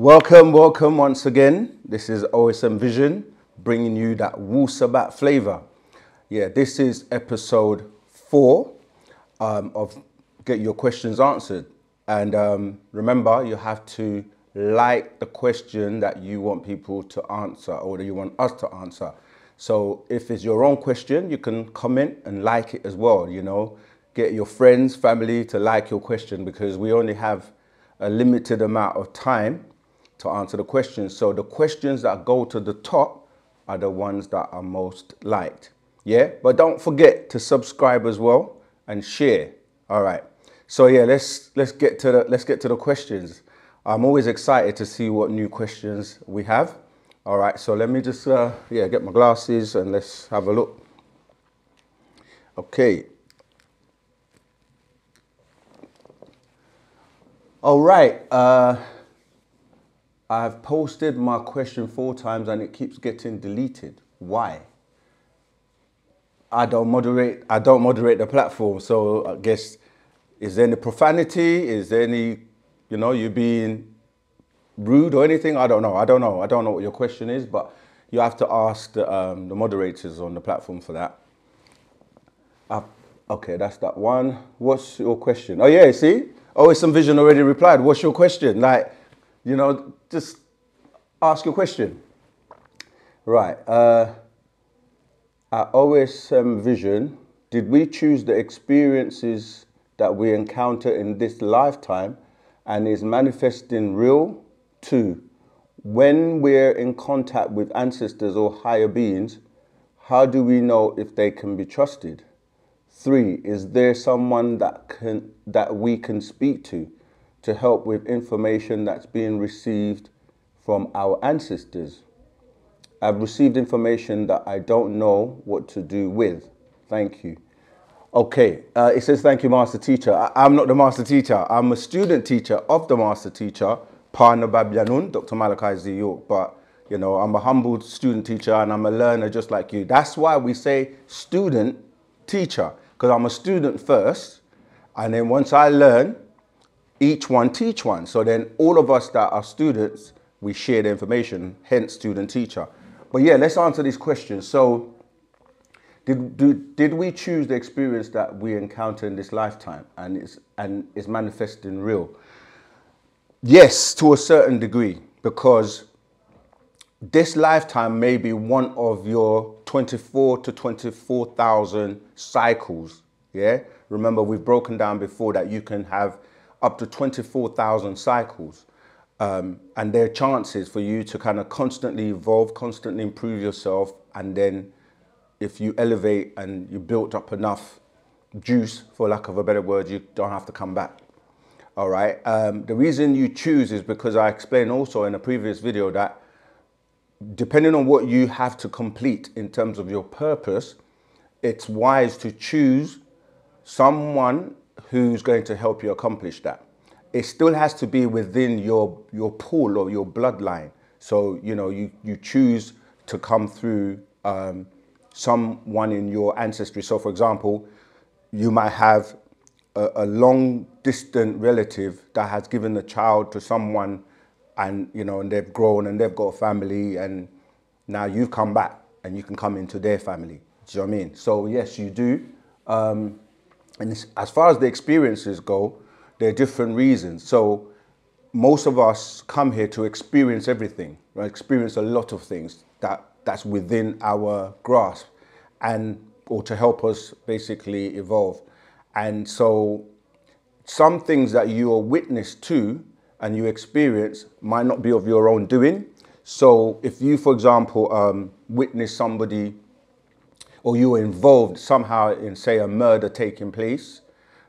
Welcome, welcome once again. This is OSM Vision bringing you that Wusabat flavor. Yeah, this is episode four um, of Get Your Questions Answered. And um, remember, you have to like the question that you want people to answer or that you want us to answer. So if it's your own question, you can comment and like it as well, you know. Get your friends, family to like your question because we only have a limited amount of time to answer the questions. So the questions that go to the top are the ones that are most liked. Yeah, but don't forget to subscribe as well and share. All right. So yeah, let's let's get to the let's get to the questions. I'm always excited to see what new questions we have. All right, so let me just uh, yeah get my glasses and let's have a look. Okay. All right. Uh, I've posted my question four times and it keeps getting deleted. Why? I don't moderate. I don't moderate the platform, so I guess is there any profanity? Is there any, you know, you being rude or anything? I don't know. I don't know. I don't know what your question is, but you have to ask the, um, the moderators on the platform for that. Uh, okay, that's that one. What's your question? Oh yeah, see, oh, it's some vision already replied. What's your question? Like you know, just ask your question. Right. Uh, at OSM Vision, did we choose the experiences that we encounter in this lifetime and is manifesting real? Two, when we're in contact with ancestors or higher beings, how do we know if they can be trusted? Three, is there someone that can that we can speak to? To help with information that's being received from our ancestors. I've received information that I don't know what to do with. Thank you. Okay, uh, it says, thank you, master teacher. I, am not the master teacher. I'm a student teacher of the master teacher, Babyanun, Dr. Malachi Z. York. But, you know, I'm a humble student teacher and I'm a learner just like you. That's why we say student teacher, because I'm a student first. And then once I learn, each one teach one. So then all of us that are students, we share the information, hence student teacher. But yeah, let's answer these questions. So did, do, did we choose the experience that we encounter in this lifetime and is, and is manifesting real? Yes, to a certain degree, because this lifetime may be one of your 24 to 24,000 cycles. Yeah. Remember, we've broken down before that you can have up to 24,000 cycles. Um, and there are chances for you to kind of constantly evolve, constantly improve yourself. And then if you elevate and you built up enough juice, for lack of a better word, you don't have to come back. All right. Um, the reason you choose is because I explained also in a previous video that depending on what you have to complete in terms of your purpose, it's wise to choose someone who's going to help you accomplish that. It still has to be within your, your pool or your bloodline. So, you know, you, you choose to come through um, someone in your ancestry. So, for example, you might have a, a long distant relative that has given a child to someone and, you know, and they've grown and they've got a family and now you've come back and you can come into their family. Do you know what I mean? So, yes, you do. Um, and as far as the experiences go, there are different reasons. So most of us come here to experience everything, right? experience a lot of things that, that's within our grasp and or to help us basically evolve. And so some things that you are witness to and you experience might not be of your own doing. So if you, for example, um, witness somebody or you were involved somehow in, say, a murder taking place,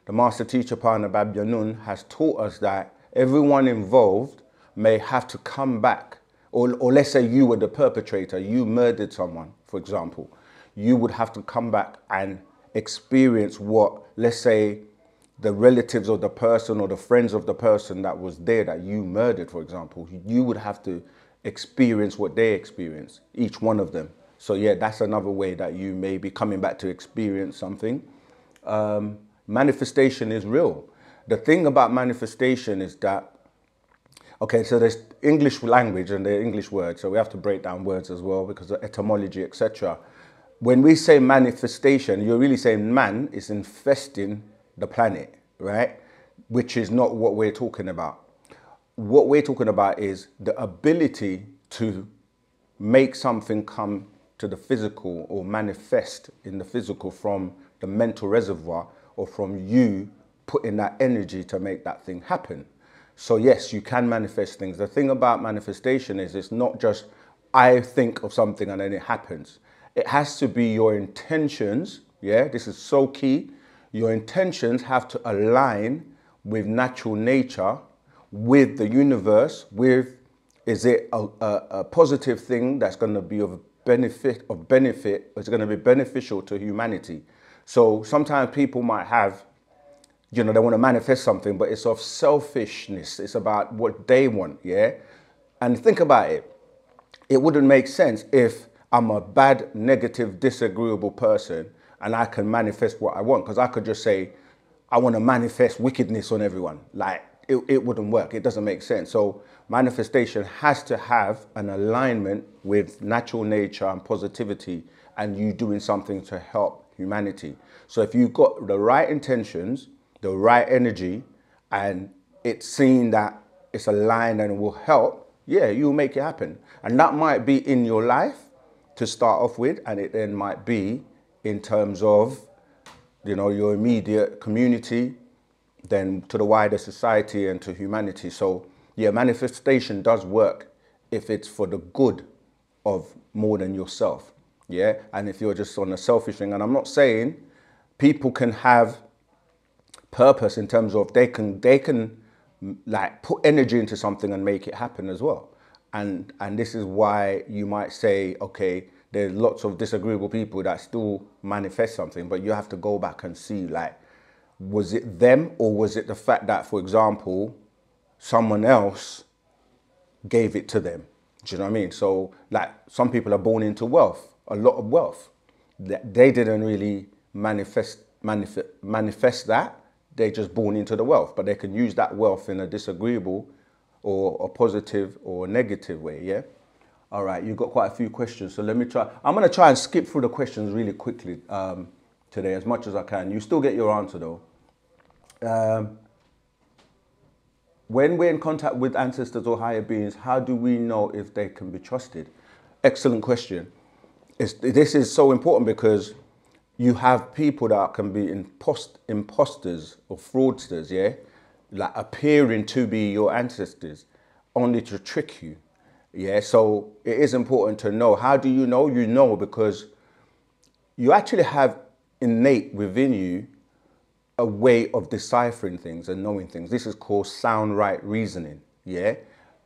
the master teacher, Parna Babyanun, has taught us that everyone involved may have to come back. Or, or let's say you were the perpetrator, you murdered someone, for example. You would have to come back and experience what, let's say, the relatives of the person or the friends of the person that was there that you murdered, for example, you would have to experience what they experienced, each one of them. So yeah, that's another way that you may be coming back to experience something. Um, manifestation is real. The thing about manifestation is that Okay, so there's English language and the English words, so we have to break down words as well because of etymology, etc. When we say manifestation, you're really saying man is infesting the planet, right? Which is not what we're talking about. What we're talking about is the ability to make something come to the physical or manifest in the physical from the mental reservoir or from you putting that energy to make that thing happen. So yes, you can manifest things. The thing about manifestation is it's not just I think of something and then it happens. It has to be your intentions. Yeah, this is so key. Your intentions have to align with natural nature, with the universe, with is it a, a, a positive thing that's going to be of benefit of benefit is going to be beneficial to humanity. So sometimes people might have, you know, they want to manifest something, but it's of selfishness. It's about what they want, yeah? And think about it. It wouldn't make sense if I'm a bad, negative, disagreeable person and I can manifest what I want. Because I could just say, I want to manifest wickedness on everyone. Like, it, it wouldn't work. It doesn't make sense. So manifestation has to have an alignment with natural nature and positivity and you doing something to help humanity. So if you've got the right intentions, the right energy, and it's seen that it's aligned and will help, yeah, you'll make it happen. And that might be in your life to start off with, and it then might be in terms of, you know, your immediate community, then to the wider society and to humanity. So yeah, manifestation does work if it's for the good of more than yourself. Yeah, and if you're just on a selfish thing, and I'm not saying people can have purpose in terms of they can they can mm, like put energy into something and make it happen as well. And and this is why you might say, okay, there's lots of disagreeable people that still manifest something, but you have to go back and see like, was it them or was it the fact that, for example, someone else gave it to them. Do you know what I mean? So, like, some people are born into wealth, a lot of wealth. That they didn't really manifest, manifest, manifest that. They're just born into the wealth, but they can use that wealth in a disagreeable or a positive or a negative way, yeah? All right, you've got quite a few questions, so let me try. I'm going to try and skip through the questions really quickly um, today as much as I can. You still get your answer though. Um, when we're in contact with ancestors or higher beings, how do we know if they can be trusted? Excellent question. It's, this is so important because you have people that can be impost, imposters or fraudsters, yeah? Like appearing to be your ancestors only to trick you. Yeah, so it is important to know. How do you know? You know because you actually have innate within you a way of deciphering things and knowing things. This is called sound right reasoning. Yeah,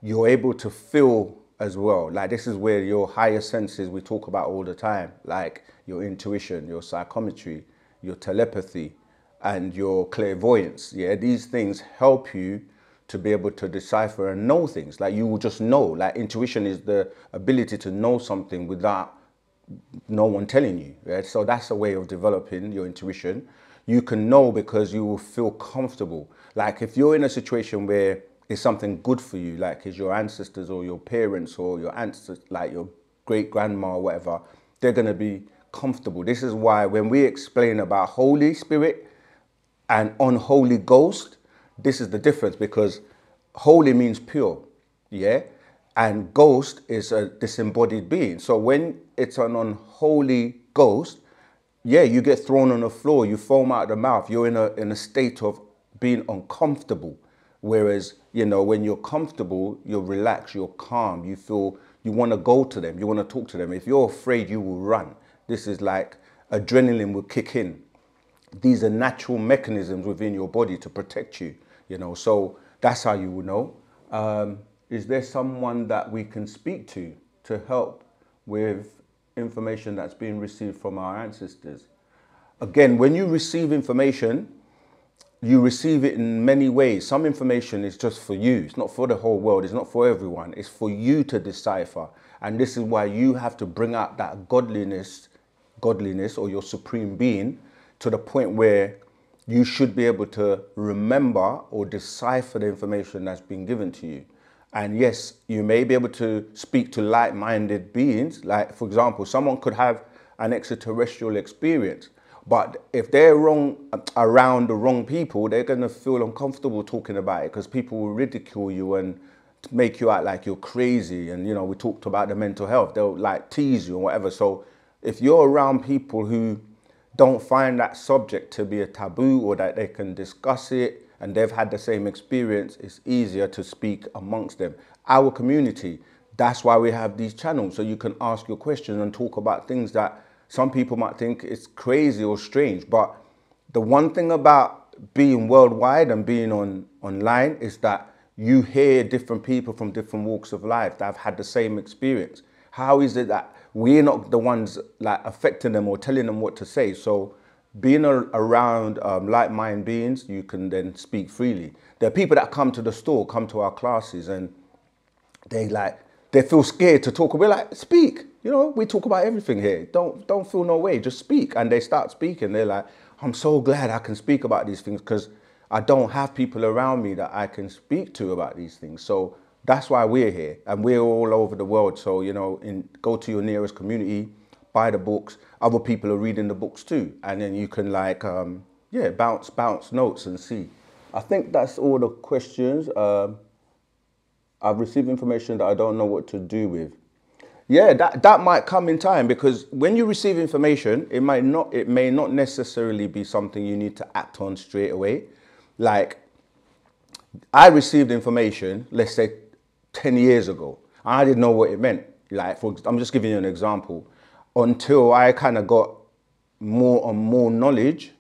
you're able to feel as well. Like this is where your higher senses we talk about all the time, like your intuition, your psychometry, your telepathy, and your clairvoyance. Yeah, these things help you to be able to decipher and know things. Like you will just know. Like intuition is the ability to know something without no one telling you. Right? So that's a way of developing your intuition you can know because you will feel comfortable. Like if you're in a situation where it's something good for you, like is your ancestors or your parents or your ancestors, like your great grandma or whatever, they're to be comfortable. This is why when we explain about Holy Spirit and unholy ghost, this is the difference because holy means pure, yeah? And ghost is a disembodied being. So when it's an unholy ghost, yeah, you get thrown on the floor, you foam out the mouth, you're in a, in a state of being uncomfortable. Whereas, you know, when you're comfortable, you're relaxed, you're calm, you feel, you want to go to them, you want to talk to them. If you're afraid, you will run. This is like adrenaline will kick in. These are natural mechanisms within your body to protect you, you know, so that's how you will know. Um, is there someone that we can speak to to help with information that's being received from our ancestors. Again, when you receive information, you receive it in many ways. Some information is just for you. It's not for the whole world. It's not for everyone. It's for you to decipher. And this is why you have to bring out that godliness, godliness or your supreme being to the point where you should be able to remember or decipher the information that's been given to you. And yes, you may be able to speak to like-minded beings. Like, for example, someone could have an extraterrestrial experience, but if they're wrong uh, around the wrong people, they're going to feel uncomfortable talking about it because people will ridicule you and make you out like you're crazy. And you know, we talked about the mental health. They'll like tease you and whatever. So if you're around people who don't find that subject to be a taboo or that they can discuss it and they've had the same experience, it's easier to speak amongst them. Our community, that's why we have these channels, so you can ask your questions and talk about things that some people might think is crazy or strange. But the one thing about being worldwide and being on online is that you hear different people from different walks of life that have had the same experience. How is it that we're not the ones like affecting them or telling them what to say? So being around um, like-minded beings, you can then speak freely. There are people that come to the store, come to our classes, and they like they feel scared to talk. We're like, speak. You know, we talk about everything here. Don't don't feel no way. Just speak. And they start speaking. They're like, I'm so glad I can speak about these things because I don't have people around me that I can speak to about these things. So that's why we're here, and we're all over the world. So you know, in, go to your nearest community buy the books. Other people are reading the books too. And then you can like, um, yeah, bounce, bounce notes and see. I think that's all the questions. Um, I've received information that I don't know what to do with. Yeah, that, that might come in time because when you receive information, it might not, it may not necessarily be something you need to act on straight away. Like I received information, let's say 10 years ago. I didn't know what it meant. Like, for, I'm just giving you an example until I kind of got more and more knowledge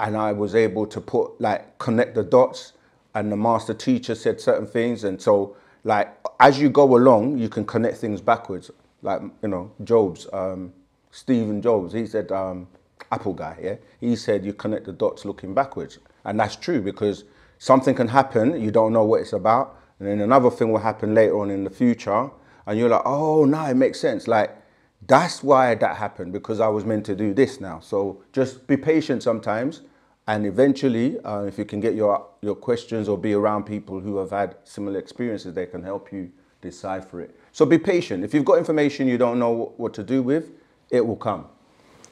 and I was able to put like connect the dots and the master teacher said certain things. And so like as you go along you can connect things backwards. Like you know Jobs um, Stephen Jobs he said um, Apple guy yeah? He said you connect the dots looking backwards. And that's true because something can happen you don't know what it's about and then another thing will happen later on in the future and you're like oh now it makes sense. Like that's why that happened because I was meant to do this now. So just be patient sometimes. And eventually, uh, if you can get your, your questions or be around people who have had similar experiences, they can help you decipher it. So be patient. If you've got information you don't know what to do with, it will come.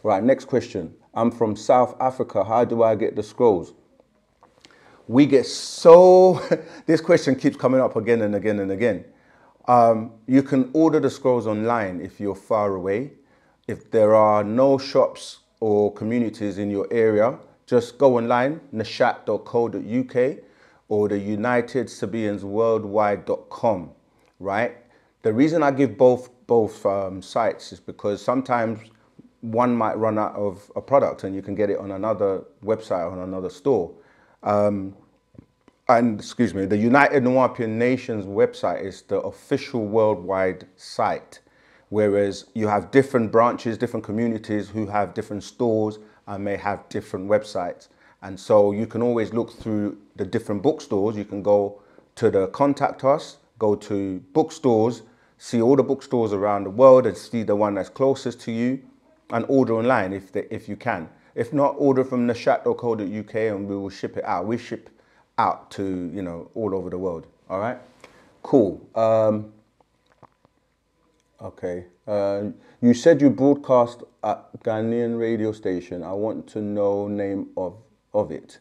Right, next question. I'm from South Africa. How do I get the scrolls? We get so, this question keeps coming up again and again and again. Um, you can order the scrolls online if you're far away. If there are no shops or communities in your area, just go online, nashat.co.uk or the United Sabaeans Worldwide.com, right? The reason I give both both um, sites is because sometimes one might run out of a product and you can get it on another website or on another store. Um, and excuse me, the United Nuwaubian Nations website is the official worldwide site, whereas you have different branches, different communities who have different stores and may have different websites. And so you can always look through the different bookstores. You can go to the contact us, go to bookstores, see all the bookstores around the world and see the one that's closest to you and order online if, they, if you can. If not, order from nashat.co.uk and we will ship it out. We ship out to, you know, all over the world. All right? Cool. Um, okay. Uh, you said you broadcast at Ghanaian radio station. I want to know name of, of it.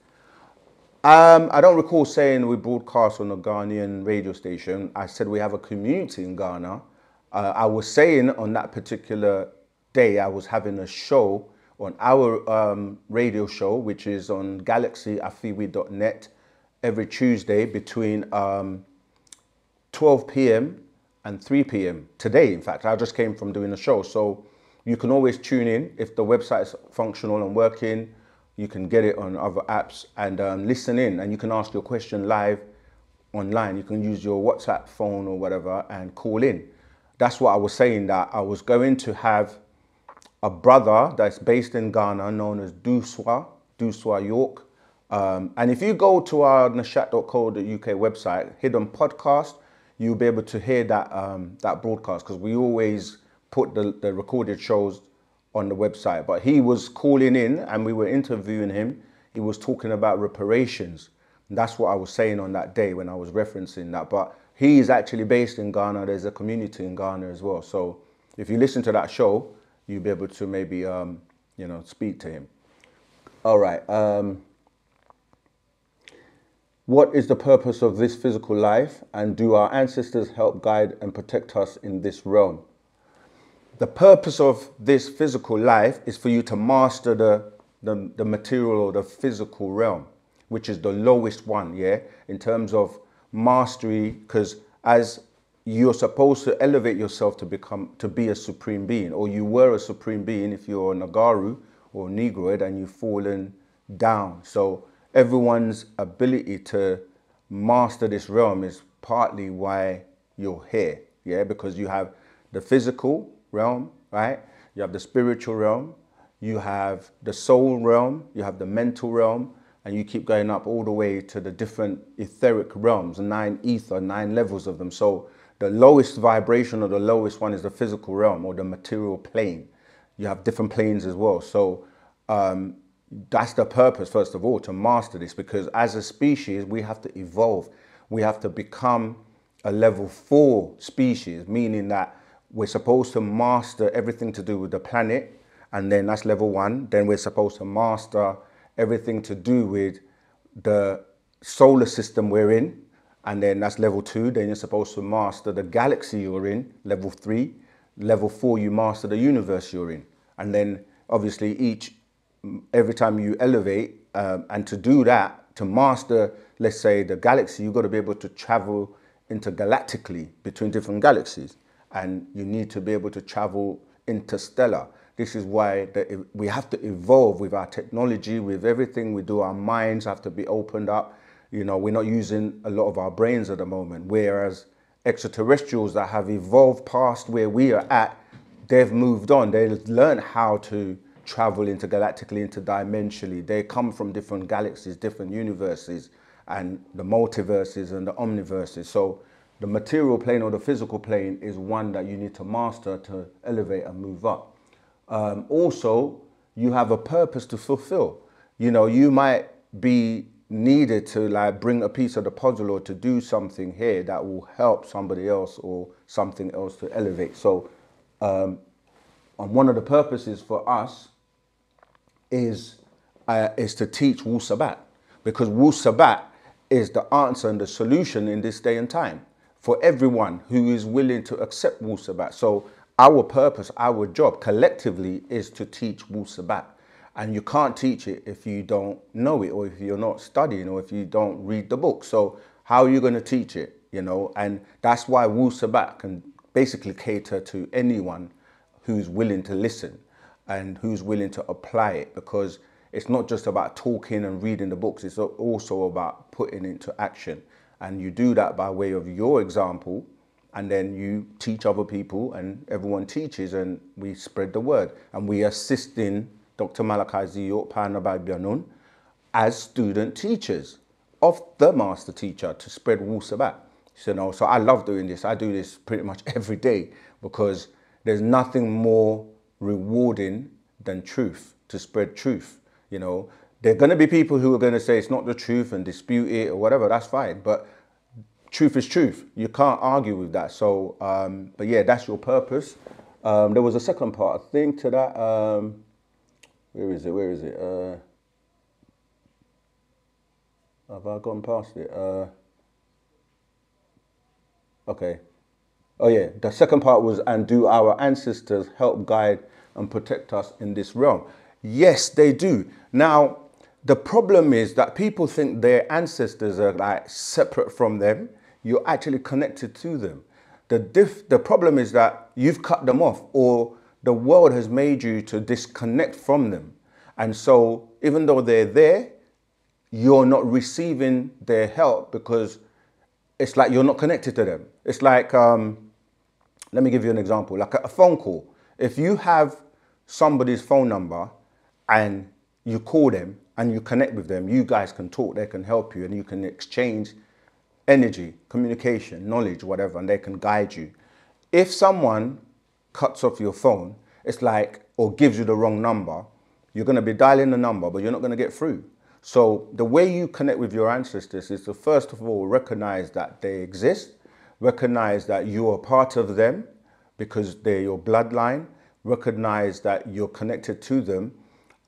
Um, I don't recall saying we broadcast on a Ghanaian radio station. I said we have a community in Ghana. Uh, I was saying on that particular day, I was having a show on our um, radio show, which is on galaxyafiwe.net every Tuesday between um, 12 p.m. and 3 p.m. Today, in fact, I just came from doing a show. So you can always tune in if the website is functional and working. You can get it on other apps and um, listen in, and you can ask your question live online. You can use your WhatsApp phone or whatever and call in. That's what I was saying that I was going to have a brother that's based in Ghana known as Duswa, Duswa York, um, and if you go to our nashat.co.uk website, hidden podcast, you'll be able to hear that um, that broadcast because we always put the, the recorded shows on the website. But he was calling in and we were interviewing him. He was talking about reparations. And that's what I was saying on that day when I was referencing that. But he is actually based in Ghana. There's a community in Ghana as well. So if you listen to that show, you'll be able to maybe, um, you know, speak to him. All right. Um, what is the purpose of this physical life, and do our ancestors help guide and protect us in this realm? The purpose of this physical life is for you to master the, the, the material or the physical realm, which is the lowest one, yeah, in terms of mastery, because as you're supposed to elevate yourself to become to be a supreme being, or you were a supreme being if you're a Nagaru or Negroid and you've fallen down. So everyone's ability to master this realm is partly why you're here. Yeah, because you have the physical realm, right? You have the spiritual realm, you have the soul realm, you have the mental realm, and you keep going up all the way to the different etheric realms, nine ether, nine levels of them. So the lowest vibration or the lowest one is the physical realm or the material plane. You have different planes as well. So um, that's the purpose, first of all, to master this because as a species, we have to evolve. We have to become a level four species, meaning that we're supposed to master everything to do with the planet, and then that's level one. Then we're supposed to master everything to do with the solar system we're in, and then that's level two. Then you're supposed to master the galaxy you're in, level three. Level four, you master the universe you're in. And then obviously each every time you elevate, um, and to do that, to master, let's say, the galaxy, you've got to be able to travel intergalactically between different galaxies. And you need to be able to travel interstellar. This is why the, we have to evolve with our technology, with everything we do. Our minds have to be opened up. You know, we're not using a lot of our brains at the moment, whereas extraterrestrials that have evolved past where we are at, they've moved on. They've learned how to travel intergalactically, interdimensionally. They come from different galaxies, different universes, and the multiverses and the omniverses. So the material plane or the physical plane is one that you need to master to elevate and move up. Um, also, you have a purpose to fulfill. You know, you might be needed to like bring a piece of the puzzle or to do something here that will help somebody else or something else to elevate. So, um, and one of the purposes for us is, uh, is to teach Wu Sabat because Wu Sabat is the answer and the solution in this day and time for everyone who is willing to accept Wu Sabat. So our purpose, our job collectively is to teach Wu Sabat. And you can't teach it if you don't know it or if you're not studying or if you don't read the book. So how are you going to teach it? You know, and that's why Wu Sabat can basically cater to anyone who's willing to listen and who's willing to apply it because it's not just about talking and reading the books, it's also about putting into action. And you do that by way of your example, and then you teach other people, and everyone teaches, and we spread the word. And we assist in Dr. Malachi Z. York Bianun as student teachers of the master teacher to spread Wu Sabat. So, you know, so I love doing this. I do this pretty much every day because there's nothing more rewarding than truth, to spread truth. You know, there are going to be people who are going to say it's not the truth and dispute it or whatever, that's fine. But truth is truth. You can't argue with that. So, um, but yeah, that's your purpose. Um, there was a second part, I think, to that. Um, where is it? Where is it? Uh, have I gone past it? Uh, okay. Oh yeah, the second part was, and do our ancestors help guide and protect us in this realm? Yes, they do. Now, the problem is that people think their ancestors are like separate from them. You're actually connected to them. The, diff, the problem is that you've cut them off or the world has made you to disconnect from them. And so even though they're there, you're not receiving their help because it's like you're not connected to them. It's like, um, let me give you an example, like a phone call. If you have somebody's phone number and you call them and you connect with them, you guys can talk, they can help you and you can exchange energy, communication, knowledge, whatever, and they can guide you. If someone cuts off your phone, it's like, or gives you the wrong number, you're going to be dialing the number, but you're not going to get through. So the way you connect with your ancestors is to first of all recognize that they exist, recognize that you are part of them because they're your bloodline, recognize that you're connected to them,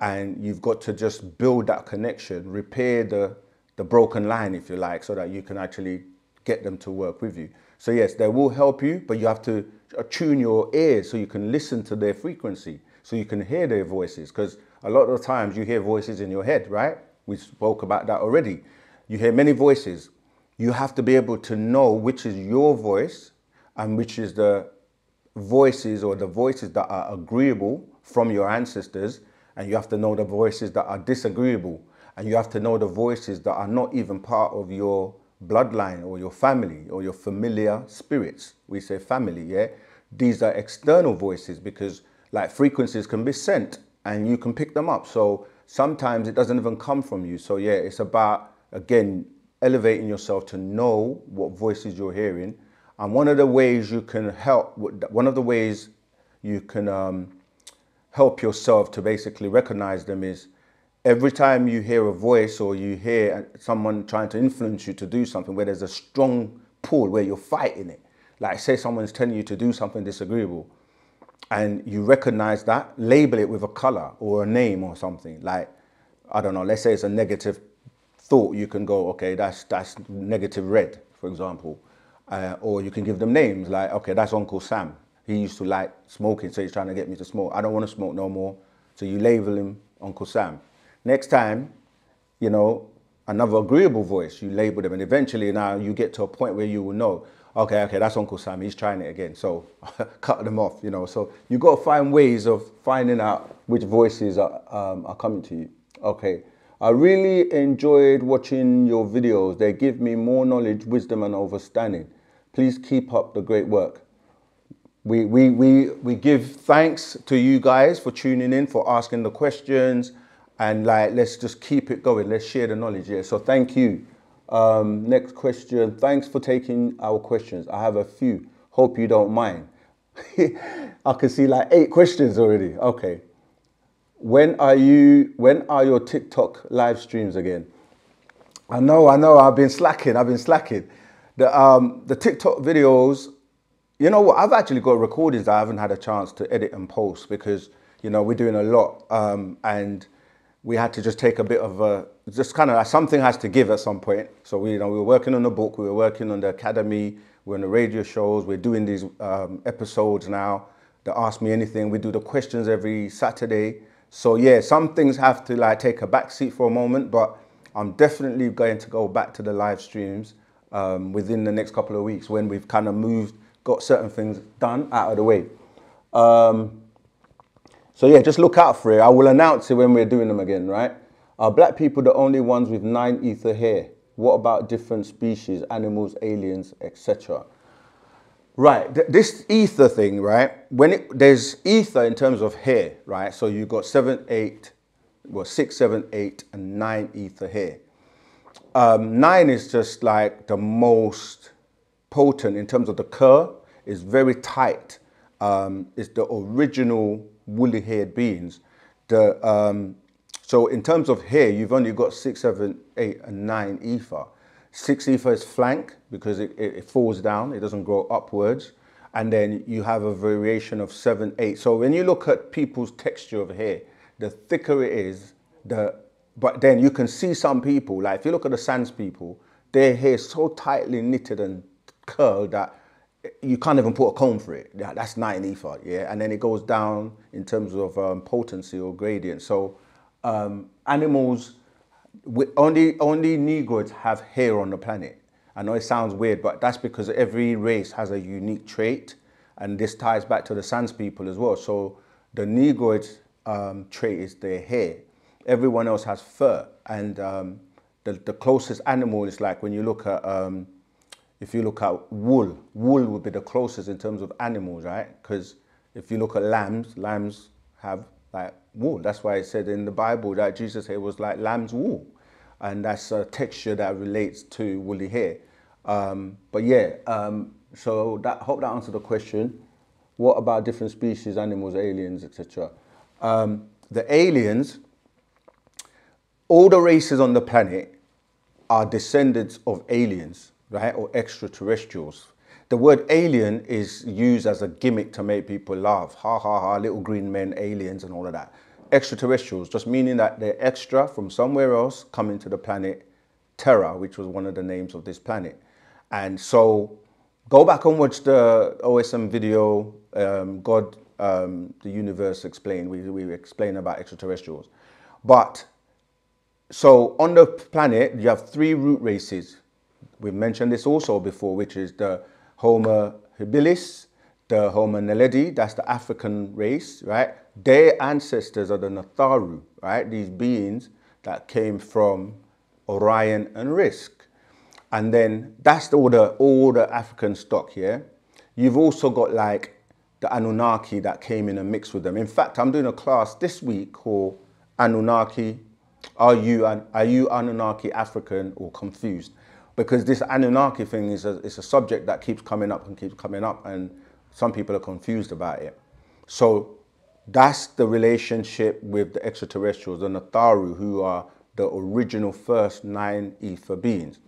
and you've got to just build that connection, repair the, the broken line, if you like, so that you can actually get them to work with you. So, yes, they will help you, but you have to attune your ears so you can listen to their frequency, so you can hear their voices. Because a lot of times you hear voices in your head, right? We spoke about that already. You hear many voices. You have to be able to know which is your voice and which is the voices or the voices that are agreeable from your ancestors, and you have to know the voices that are disagreeable, and you have to know the voices that are not even part of your bloodline or your family or your familiar spirits. We say family, yeah? These are external voices because like frequencies can be sent and you can pick them up. So sometimes it doesn't even come from you. So yeah, it's about, again, elevating yourself to know what voices you're hearing and one of the ways you can help, one of the ways you can um, help yourself to basically recognize them is every time you hear a voice or you hear someone trying to influence you to do something where there's a strong pull, where you're fighting it. Like say someone's telling you to do something disagreeable and you recognize that, label it with a color or a name or something. Like, I don't know, let's say it's a negative thought, you can go, okay, that's, that's negative red, for example. Uh, or you can give them names like, okay, that's Uncle Sam. He used to like smoking, so he's trying to get me to smoke. I don't want to smoke no more. So you label him Uncle Sam. Next time, you know, another agreeable voice, you label them. And eventually now you get to a point where you will know, okay, okay, that's Uncle Sam. He's trying it again. So cut them off, you know. So you got to find ways of finding out which voices are, um, are coming to you. Okay. I really enjoyed watching your videos. They give me more knowledge, wisdom, and understanding. Please keep up the great work. We, we, we, we give thanks to you guys for tuning in, for asking the questions, and like let's just keep it going. Let's share the knowledge. Yeah. So thank you. Um, next question. Thanks for taking our questions. I have a few. Hope you don't mind. I can see like eight questions already. Okay. When are you? When are your TikTok live streams again? I know. I know. I've been slacking. I've been slacking. The, um, the TikTok videos, you know what, I've actually got recordings I haven't had a chance to edit and post because, you know, we're doing a lot um, and we had to just take a bit of a, just kind of, something has to give at some point. So, we, you know, we were working on the book, we were working on the academy, we're on the radio shows, we're doing these um, episodes now that Ask Me Anything. We do the questions every Saturday. So yeah, some things have to like take a back seat for a moment, but I'm definitely going to go back to the live streams um, within the next couple of weeks when we've kind of moved, got certain things done out of the way. Um, so yeah, just look out for it. I will announce it when we're doing them again, right? Are black people the only ones with nine ether hair? What about different species, animals, aliens, etc.? Right, th this ether thing, right? When it, there's ether in terms of hair, right? So you've got seven, eight, well, six, seven, eight, and nine ether hair. Um, nine is just like the most potent in terms of the curve. It's very tight. Um, it's the original woolly haired beings. The, um, so in terms of hair, you've only got six, seven, eight, and nine ether. Six ether is flank because it, it, it falls down, it doesn't grow upwards. And then you have a variation of seven, eight. So when you look at people's texture of hair, the thicker it is, the but then you can see some people, like if you look at the Sans people, their hair is so tightly knitted and curled that you can't even put a comb for it. Yeah, that's 9 ether, yeah? And then it goes down in terms of um, potency or gradient. So um, animals, only, only Negroids have hair on the planet. I know it sounds weird, but that's because every race has a unique trait. And this ties back to the Sans people as well. So the Negroid um, trait is their hair everyone else has fur. And um, the, the closest animal is like when you look at, um, if you look at wool, wool would be the closest in terms of animals, right? Because if you look at lambs, lambs have like wool. That's why it said in the Bible that Jesus hair was like lamb's wool. And that's a texture that relates to woolly hair. Um, but yeah, um, so that hope that answered the question. What about different species, animals, aliens, etc.? Um, the aliens, all the races on the planet are descendants of aliens, right, or extraterrestrials. the word alien is used as a gimmick to make people laugh. Ha ha ha, little green men, aliens, and all of that. Extraterrestrials, just meaning that they're extra from somewhere else coming to the planet Terra, which was one of the names of this planet. And so go back and watch the OSM video, um, God, um, the universe explained. We, we explain about extraterrestrials. But so on the planet, you have three root races. We've mentioned this also before, which is the Homo habilis, the Homo naledi, that's the African race, right? Their ancestors are the Natharu, right? These beings that came from Orion and Rizq. And then that's all the, all the African stock here. You've also got like the Anunnaki that came in and mixed with them. In fact, I'm doing a class this week called Anunnaki. Are you, are you Anunnaki African or confused? Because this Anunnaki thing is a, a subject that keeps coming up and keeps coming up and some people are confused about it. So that's the relationship with the extraterrestrials, the Natharu, who are the original first nine ether beings.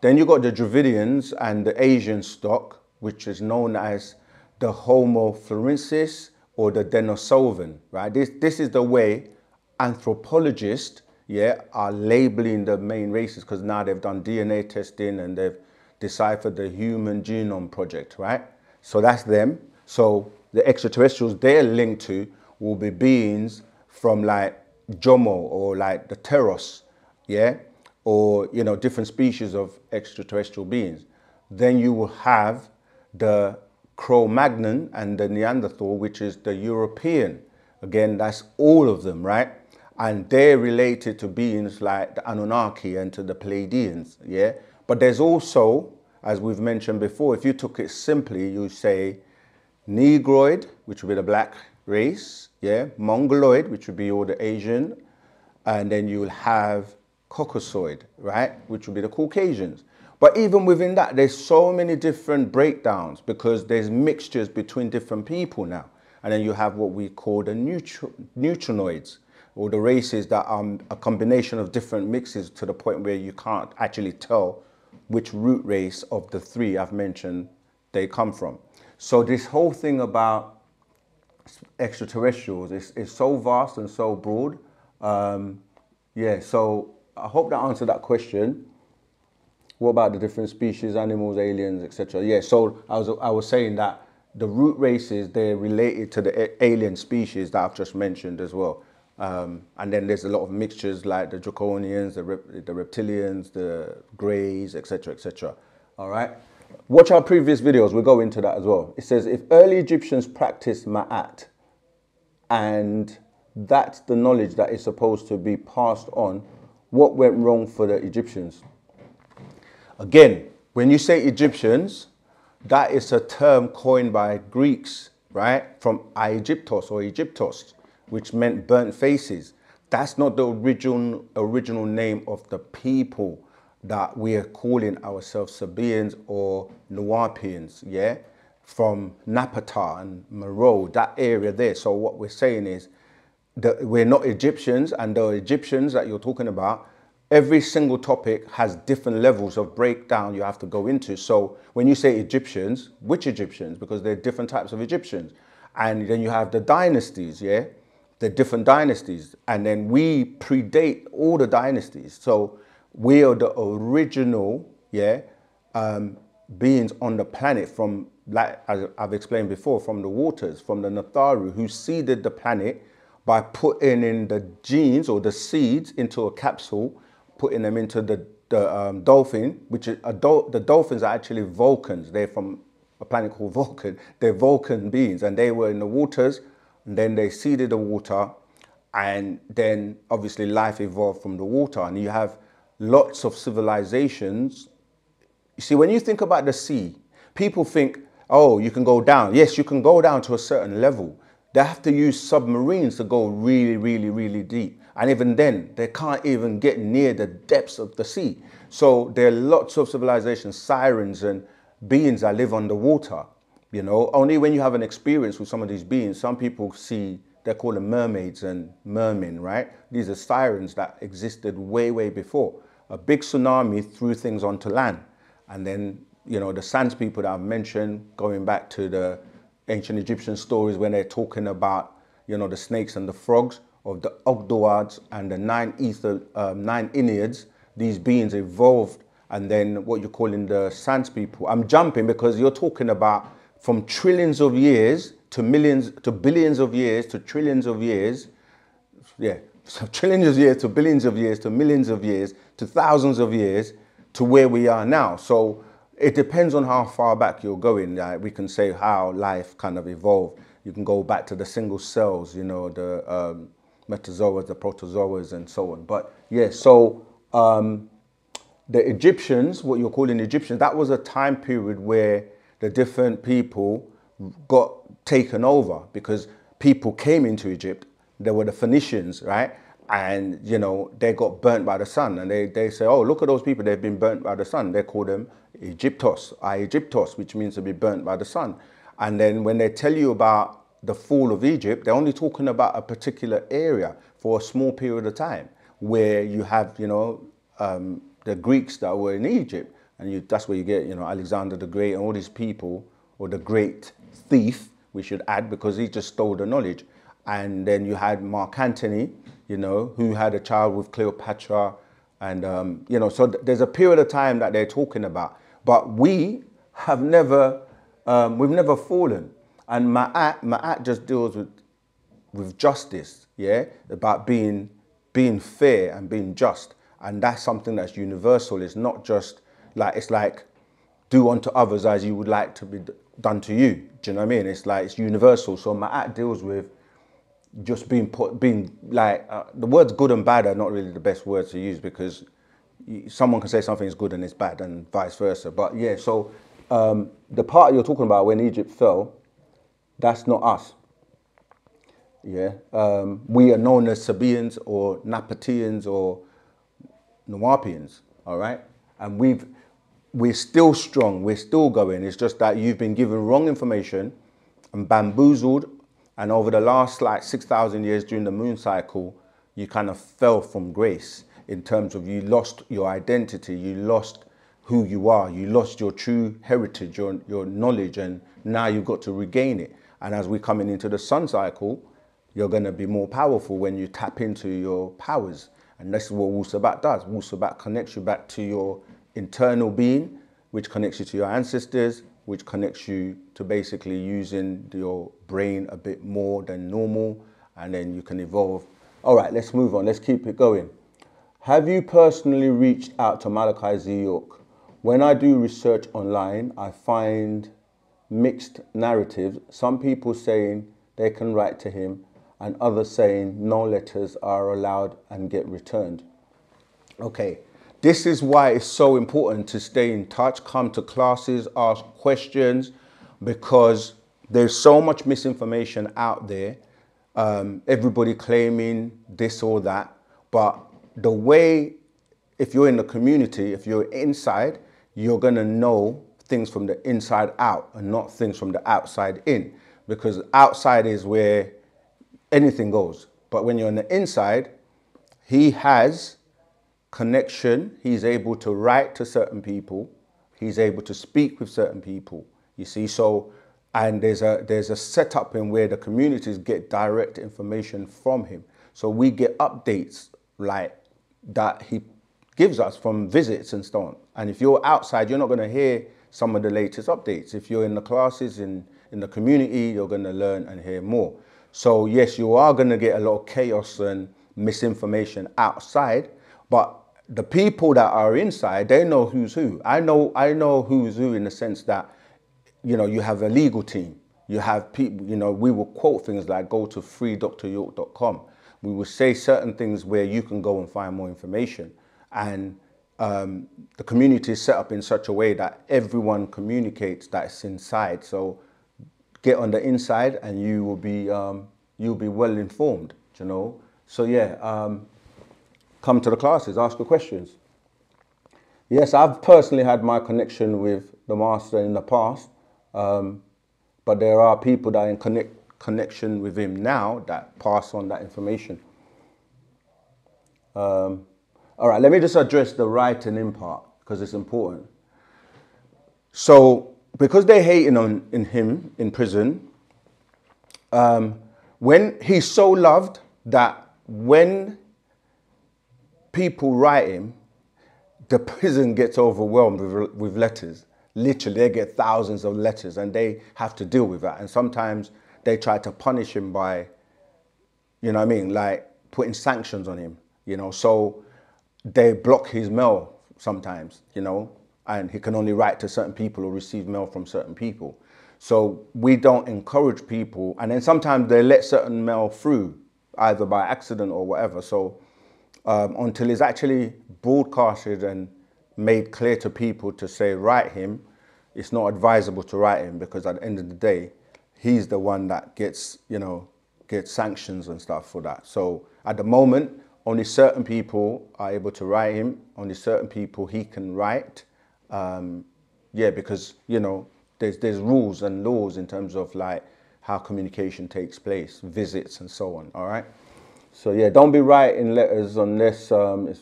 Then you've got the Dravidians and the Asian stock, which is known as the Homo florensis or the Denisovan, right? This, this is the way anthropologists, yeah, are labeling the main races because now they've done DNA testing and they've deciphered the Human Genome Project, right? So that's them. So the extraterrestrials they're linked to will be beings from like Jomo or like the Teros, yeah, or you know different species of extraterrestrial beings. Then you will have the Cro-Magnon and the Neanderthal, which is the European. Again, that's all of them, right? And they're related to beings like the Anunnaki and to the Pleiadians, yeah? But there's also, as we've mentioned before, if you took it simply, you say Negroid, which would be the black race, yeah, Mongoloid, which would be all the Asian, and then you'll have Caucasoid, right, which would be the Caucasians. But even within that, there's so many different breakdowns because there's mixtures between different people now. And then you have what we call the neutro or the races that are a combination of different mixes to the point where you can't actually tell which root race of the three I've mentioned they come from. So this whole thing about extraterrestrials. It's, it's so vast and so broad. Um, yeah, so I hope that answered that question. What about the different species, animals, aliens, etc.? Yeah, so I was, I was saying that the root races, they're related to the alien species that I've just mentioned as well. Um, and then there's a lot of mixtures like the draconians, the, rep the reptilians, the greys, etc., etc. All right. Watch our previous videos, we'll go into that as well. It says, if early Egyptians practiced Ma'at, and that's the knowledge that is supposed to be passed on, what went wrong for the Egyptians? Again, when you say Egyptians, that is a term coined by Greeks, right? From Aegyptos or Egyptos, which meant burnt faces. That's not the original, original name of the people that we are calling ourselves Sabaeans or Nuwaubians, yeah? From Napata and Meroe, that area there. So what we're saying is that we're not Egyptians and the Egyptians that you're talking about, every single topic has different levels of breakdown you have to go into. So when you say Egyptians, which Egyptians? Because there are different types of Egyptians. And then you have the dynasties, yeah? The different dynasties. And then we predate all the dynasties. So we are the original, yeah, um, beings on the planet from, like as I've explained before, from the waters, from the Natharu, who seeded the planet by putting in the genes or the seeds into a capsule, putting them into the, the um, dolphin, which is a the dolphins are actually Vulcans. They're from a planet called Vulcan. They're Vulcan beings, and they were in the waters, and then they seeded the water, and then obviously life evolved from the water, and you have lots of civilizations. You see, when you think about the sea, people think, oh, you can go down. Yes, you can go down to a certain level. They have to use submarines to go really, really, really deep. And even then, they can't even get near the depths of the sea. So there are lots of civilizations, sirens and beings that live underwater. You know, only when you have an experience with some of these beings, some people see, they're called the mermaids and mermen, right? These are sirens that existed way, way before a big tsunami threw things onto land. And then you know, the Sans people that I've mentioned, going back to the ancient Egyptian stories when they're talking about, you know, the snakes and the frogs of the Ogdoads and the nine ether, um, nine Enneads, these beings evolved and then what you're calling the Sans people. I'm jumping because you're talking about from trillions of years to millions to billions of years to trillions of years. Yeah, so trillions of years to billions of years to millions of years to thousands of years to where we are now. So it depends on how far back you're going. Like we can say how life kind of evolved. You can go back to the single cells, you know, the um, metazoas, the protozoas, and so on. But yeah, so um, the Egyptians, what you're calling Egyptians, that was a time period where the different people got taken over because people came into Egypt. There were the Phoenicians, right? And, you know, they got burnt by the sun. And they, they say, oh, look at those people, they've been burnt by the sun. They call them Egyptos, Egyptos, which means to be burnt by the sun. And then when they tell you about the fall of Egypt, they're only talking about a particular area for a small period of time where you have, you know, um, the Greeks that were in Egypt. And you, that's where you get, you know, Alexander the Great and all these people, or the great thief, we should add, because he just stole the knowledge. And then you had Mark Antony, you know, who had a child with Cleopatra. And, um, you know, so th there's a period of time that they're talking about. But we have never, um, we've never fallen. And Ma'at, Ma'at just deals with, with justice, yeah, about being, being fair and being just. And that's something that's universal. It's not just like, it's like, do unto others as you would like to be done to you. Do you know what I mean? It's like, it's universal. So Ma'at deals with just being put, being like, uh, the words good and bad are not really the best words to use because someone can say something is good and it's bad and vice versa. But yeah, so um, the part you're talking about when Egypt fell, that's not us. Yeah, um, we are known as Sabaeans or Nabateans or Nuwaubians, all right? And we've, we're still strong, we're still going. It's just that you've been given wrong information and bamboozled. And over the last like 6,000 years during the moon cycle, you kind of fell from grace in terms of you lost your identity, you lost who you are, you lost your true heritage, your, your knowledge, and now you've got to regain it. And as we're coming into the sun cycle, you're going to be more powerful when you tap into your powers. And this is what Wu Sabat does. Wu Sabat connects you back to your internal being, which connects you to your ancestors, which connects you to basically using your brain a bit more than normal, and then you can evolve. All right, let's move on. Let's keep it going. Have you personally reached out to Malachi Z. York? When I do research online, I find mixed narratives. Some people saying they can write to him, and others saying no letters are allowed and get returned. Okay, this is why it's so important to stay in touch, come to classes, ask questions, because there's so much misinformation out there. Um, everybody claiming this or that, but the way, if you're in the community, if you're inside, you're gonna know things from the inside out and not things from the outside in. Because outside is where anything goes. But when you're on the inside, he has connection. He's able to write to certain people. He's able to speak with certain people. You see, so and there's a there's a setup in where the communities get direct information from him. So we get updates like that he gives us from visits and so on. And if you're outside, you're not going to hear some of the latest updates. If you're in the classes in, in the community, you're going to learn and hear more. So yes, you are going to get a lot of chaos and misinformation outside, but the people that are inside, they know who's who. I know, I know who's who in the sense that, you know, you have a legal team. You have people, you know, we will quote things like go to freedryork.com we will say certain things where you can go and find more information. And um, the community is set up in such a way that everyone communicates that it's inside. So get on the inside and you will be, um, you'll be well informed, you know. So yeah, um, come to the classes, ask the questions. Yes, I've personally had my connection with the master in the past, um, but there are people that are in connect, connection with him now that pass on that information. Um, all right, let me just address the writing in part because it's important. So because they're hating on in him in prison, um, when he's so loved that when people write him, the prison gets overwhelmed with, with letters. Literally, they get thousands of letters and they have to deal with that. And sometimes they try to punish him by, you know what I mean, like putting sanctions on him, you know. So they block his mail sometimes, you know, and he can only write to certain people or receive mail from certain people. So we don't encourage people, and then sometimes they let certain mail through, either by accident or whatever. So um, until it's actually broadcasted and made clear to people to say write him, it's not advisable to write him because at the end of the day, he's the one that gets, you know, gets sanctions and stuff for that. So at the moment, only certain people are able to write him. Only certain people he can write. Um, yeah, because you know there's there's rules and laws in terms of like how communication takes place, visits and so on. All right. So yeah, don't be writing letters unless um, it's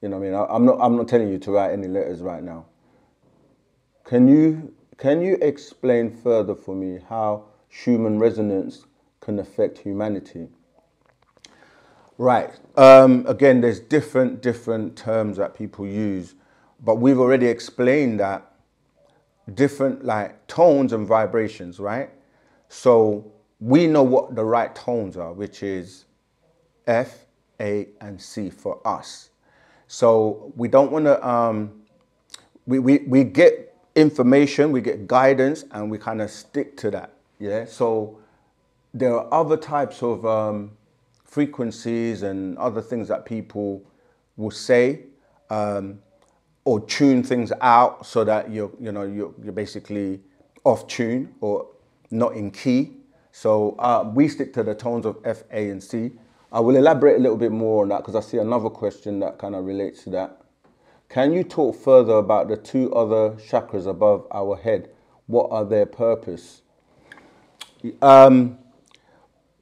you know I mean I, am not I'm not telling you to write any letters right now. Can you can you explain further for me how Schumann resonance can affect humanity? Right. Um, again, there's different different terms that people use, but we've already explained that different like tones and vibrations, right? So we know what the right tones are, which is F, A, and C for us. So we don't want to. Um, we, we we get information, we get guidance, and we kind of stick to that. Yeah. So there are other types of um, frequencies and other things that people will say um, or tune things out so that you're, you know, you're, you're basically off tune or not in key. So uh, we stick to the tones of F, A, and C. I will elaborate a little bit more on that because I see another question that kind of relates to that. Can you talk further about the two other chakras above our head? What are their purpose? Um,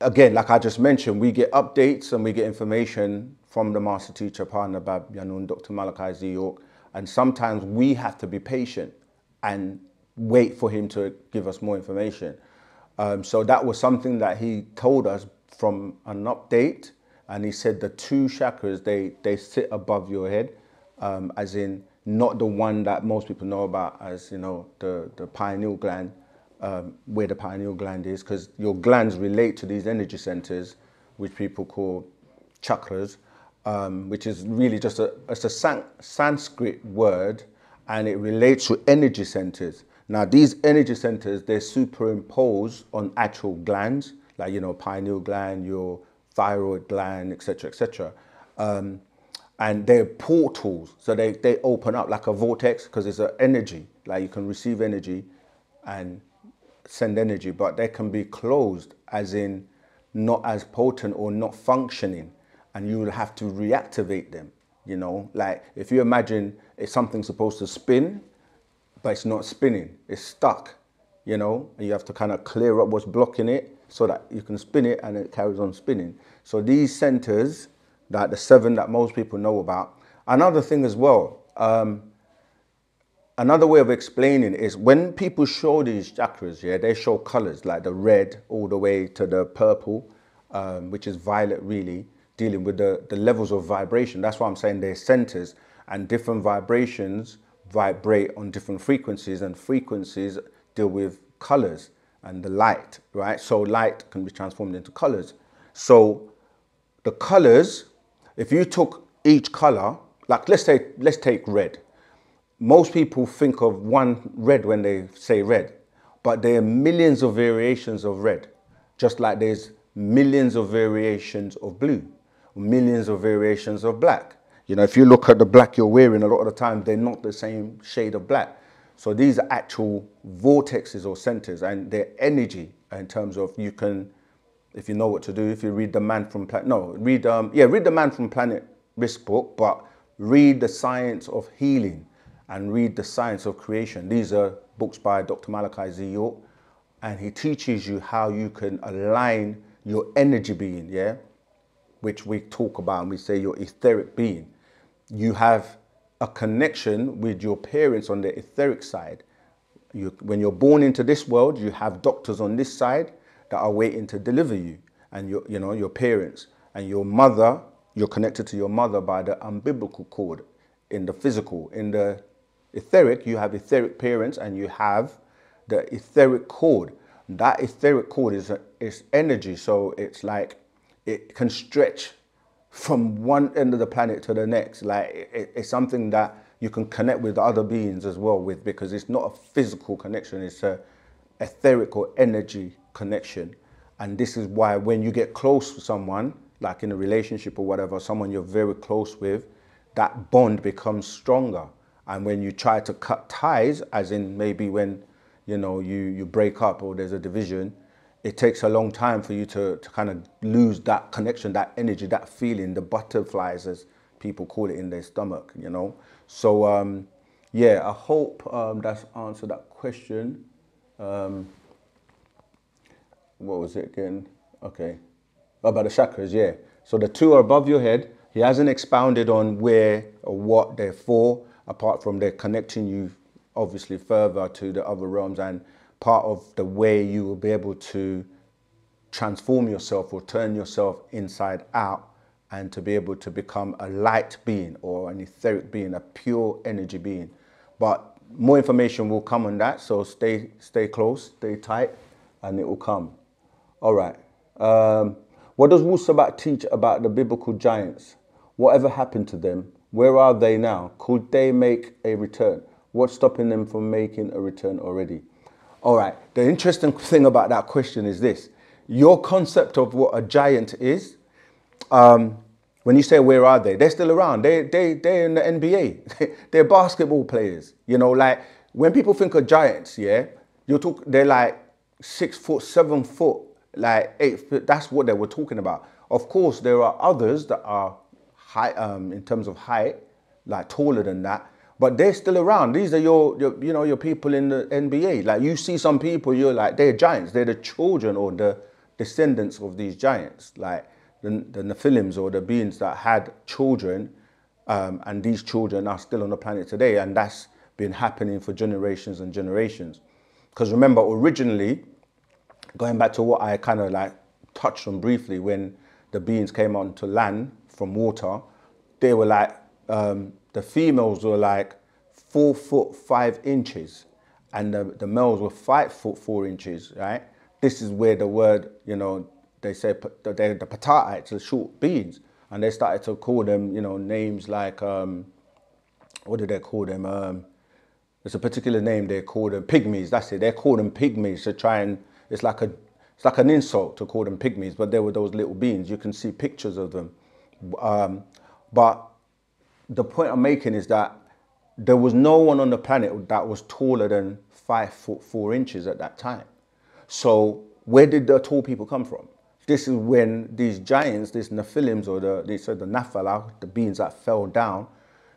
again, like I just mentioned, we get updates and we get information from the master teacher, partner Bab Yanun, Dr. Malachi Z. York, and sometimes we have to be patient and wait for him to give us more information. Um, so that was something that he told us from an update, and he said the two chakras they they sit above your head, um, as in not the one that most people know about as you know the the pineal gland, um, where the pineal gland is, because your glands relate to these energy centers, which people call chakras, um, which is really just a, it's a san Sanskrit word, and it relates to energy centers. Now, these energy centers, they're superimposed on actual glands, like, you know, pineal gland, your thyroid gland, etc., etc. Um, and they're portals, so they, they open up like a vortex because it's an energy, like you can receive energy and send energy, but they can be closed as in not as potent or not functioning and you will have to reactivate them, you know? Like if you imagine if something's supposed to spin, but it's not spinning, it's stuck, you know? And you have to kind of clear up what's blocking it so that you can spin it and it carries on spinning. So these centers, that the seven that most people know about, another thing as well, um, another way of explaining is when people show these chakras, yeah, they show colors like the red all the way to the purple, um, which is violet really, dealing with the, the levels of vibration. That's why I'm saying they're centers and different vibrations vibrate on different frequencies and frequencies deal with colors and the light, right? So light can be transformed into colors. So the colors, if you took each color, like let's say, let's take red most people think of one red when they say red, but there are millions of variations of red, just like there's millions of variations of blue, millions of variations of black. You know, if you look at the black you're wearing, a lot of the time they're not the same shade of black. So these are actual vortexes or centers and their energy in terms of you can, if you know what to do, if you read the man from planet, no, read, um, yeah, read the man from planet Rizq book, but read the science of healing and read The Science of Creation. These are books by Dr. Malachi Z. York, and he teaches you how you can align your energy being, yeah, which we talk about and we say your etheric being. You have a connection with your parents on the etheric side, you, when you're born into this world, you have doctors on this side that are waiting to deliver you, and your, you know, your parents and your mother. You're connected to your mother by the umbilical cord in the physical. In the etheric, you have etheric parents, and you have the etheric cord. That etheric cord is is energy, so it's like it can stretch from one end of the planet to the next. Like it, it's something that you can connect with other beings as well with because it's not a physical connection, it's a etheric or energy connection. And this is why when you get close to someone, like in a relationship or whatever, someone you're very close with, that bond becomes stronger. And when you try to cut ties, as in maybe when you know you, you break up or there's a division, it takes a long time for you to, to kind of lose that connection, that energy, that feeling, the butterflies as people call it in their stomach, you know. So um, yeah, I hope um, that's answered that question. Um, what was it again? Okay, oh, about the chakras, yeah. So the two are above your head. He hasn't expounded on where or what they're for, apart from they're connecting you obviously further to the other realms and part of the way you will be able to transform yourself or turn yourself inside out and to be able to become a light being or an etheric being, a pure energy being. But more information will come on that, so stay stay close, stay tight, and it will come. All right. Um, what does Wu Sabat teach about the biblical giants? Whatever happened to them? Where are they now? Could they make a return? What's stopping them from making a return already? All right. The interesting thing about that question is this: your concept of what a giant is um, when you say where are they, they're still around. They they they're in the NBA. they're basketball players. You know, like when people think of giants, yeah, you talk. They're like six foot, seven foot, like eight foot. That's what they were talking about. Of course, there are others that are high um, in terms of height, like taller than that. But they're still around. These are your, your, you know, your people in the NBA. Like you see some people, you're like, they're giants. They're the children or the descendants of these giants. Like the, the Nephilims or the beings that had children, um, and these children are still on the planet today, and that's been happening for generations and generations. Because remember, originally, going back to what I kind of like touched on briefly, when the beings came onto land from water, they were like, um, the females were like four foot five inches, and the, the males were five foot four inches, right? This is where the word, you know, they say they're the Pataites, the short beans, and they started to call them, you know, names like um, what do they call them? Um, there's a particular name they call them pygmies. That's it. They call them pygmies to try and it's like a it's like an insult to call them pygmies, but they were those little beans. You can see pictures of them. Um, but the point I'm making is that there was no one on the planet that was taller than five foot four inches at that time. So where did the tall people come from? This is when these giants, these Nephilims or the, they said the Naphala, the beings that fell down,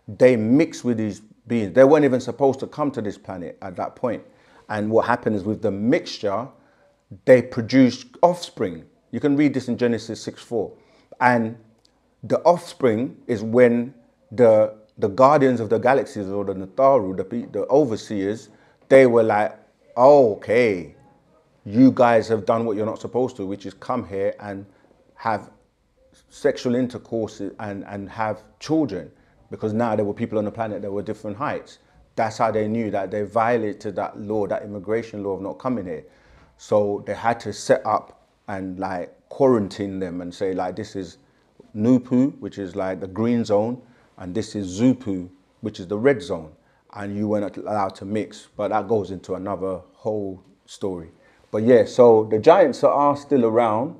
they mixed with these beings. They weren't even supposed to come to this planet at that point. And what happened is with the mixture, they produced offspring. You can read this in Genesis 6 4. And the offspring is when the the guardians of the galaxies or the Natharu, the, the overseers, they were like, oh, okay, you guys have done what you're not supposed to, which is come here and have sexual intercourse and, and have children. Because now there were people on the planet that were different heights. That's how they knew that they violated that law, that immigration law of not coming here. So they had to set up and like quarantine them and say like this is Nupu, which is like the green zone, and this is Zupu, which is the red zone. And you weren't allowed to mix, but that goes into another whole story. But yeah, so the giants are still around,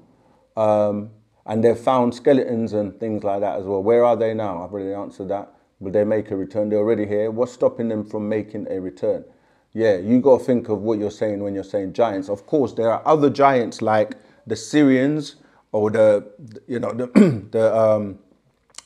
um, and they've found skeletons and things like that as well. Where are they now? I've already answered that. Will they make a return? They're already here. What's stopping them from making a return? Yeah, you got to think of what you're saying when you're saying giants. Of course, there are other giants like the Syrians or the, you know, the the um,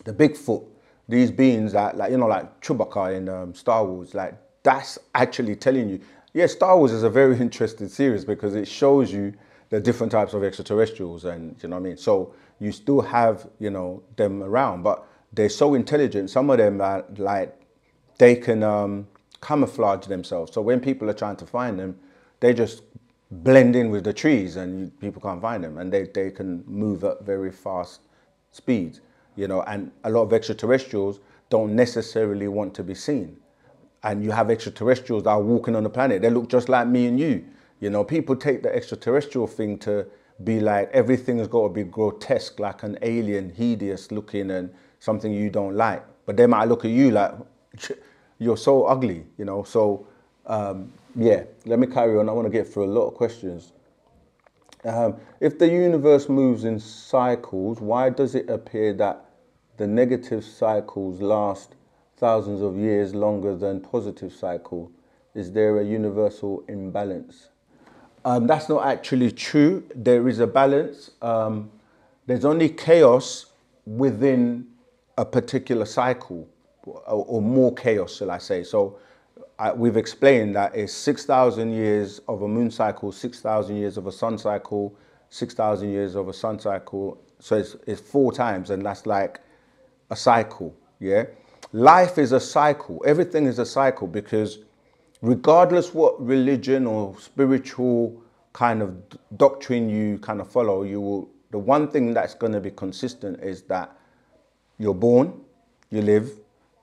the Bigfoot. These beings that, like you know, like Chewbacca in um, Star Wars. Like that's actually telling you yeah, Star Wars is a very interesting series because it shows you the different types of extraterrestrials and you know what I mean. So you still have you know them around, but they're so intelligent. Some of them are like they can um, camouflage themselves. So when people are trying to find them, they just blend in with the trees and you, people can't find them and they, they can move at very fast speeds, you know, and a lot of extraterrestrials don't necessarily want to be seen. And you have extraterrestrials that are walking on the planet. They look just like me and you. You know, people take the extraterrestrial thing to be like everything has got to be grotesque, like an alien, hideous looking and something you don't like. But they might look at you like you're so ugly, you know. So um, yeah, let me carry on. I want to get through a lot of questions. Um, if the universe moves in cycles, why does it appear that the negative cycles last thousands of years longer than positive cycle? Is there a universal imbalance? Um, that's not actually true. There is a balance. Um, there's only chaos within a particular cycle, or, or more chaos, shall I say. So I, we've explained that it's 6,000 years of a moon cycle, 6,000 years of a sun cycle, 6,000 years of a sun cycle. So it's, it's four times, and that's like a cycle, yeah? Life is a cycle. Everything is a cycle because regardless what religion or spiritual kind of doctrine you kind of follow, you will, the one thing that's going to be consistent is that you're born, you live,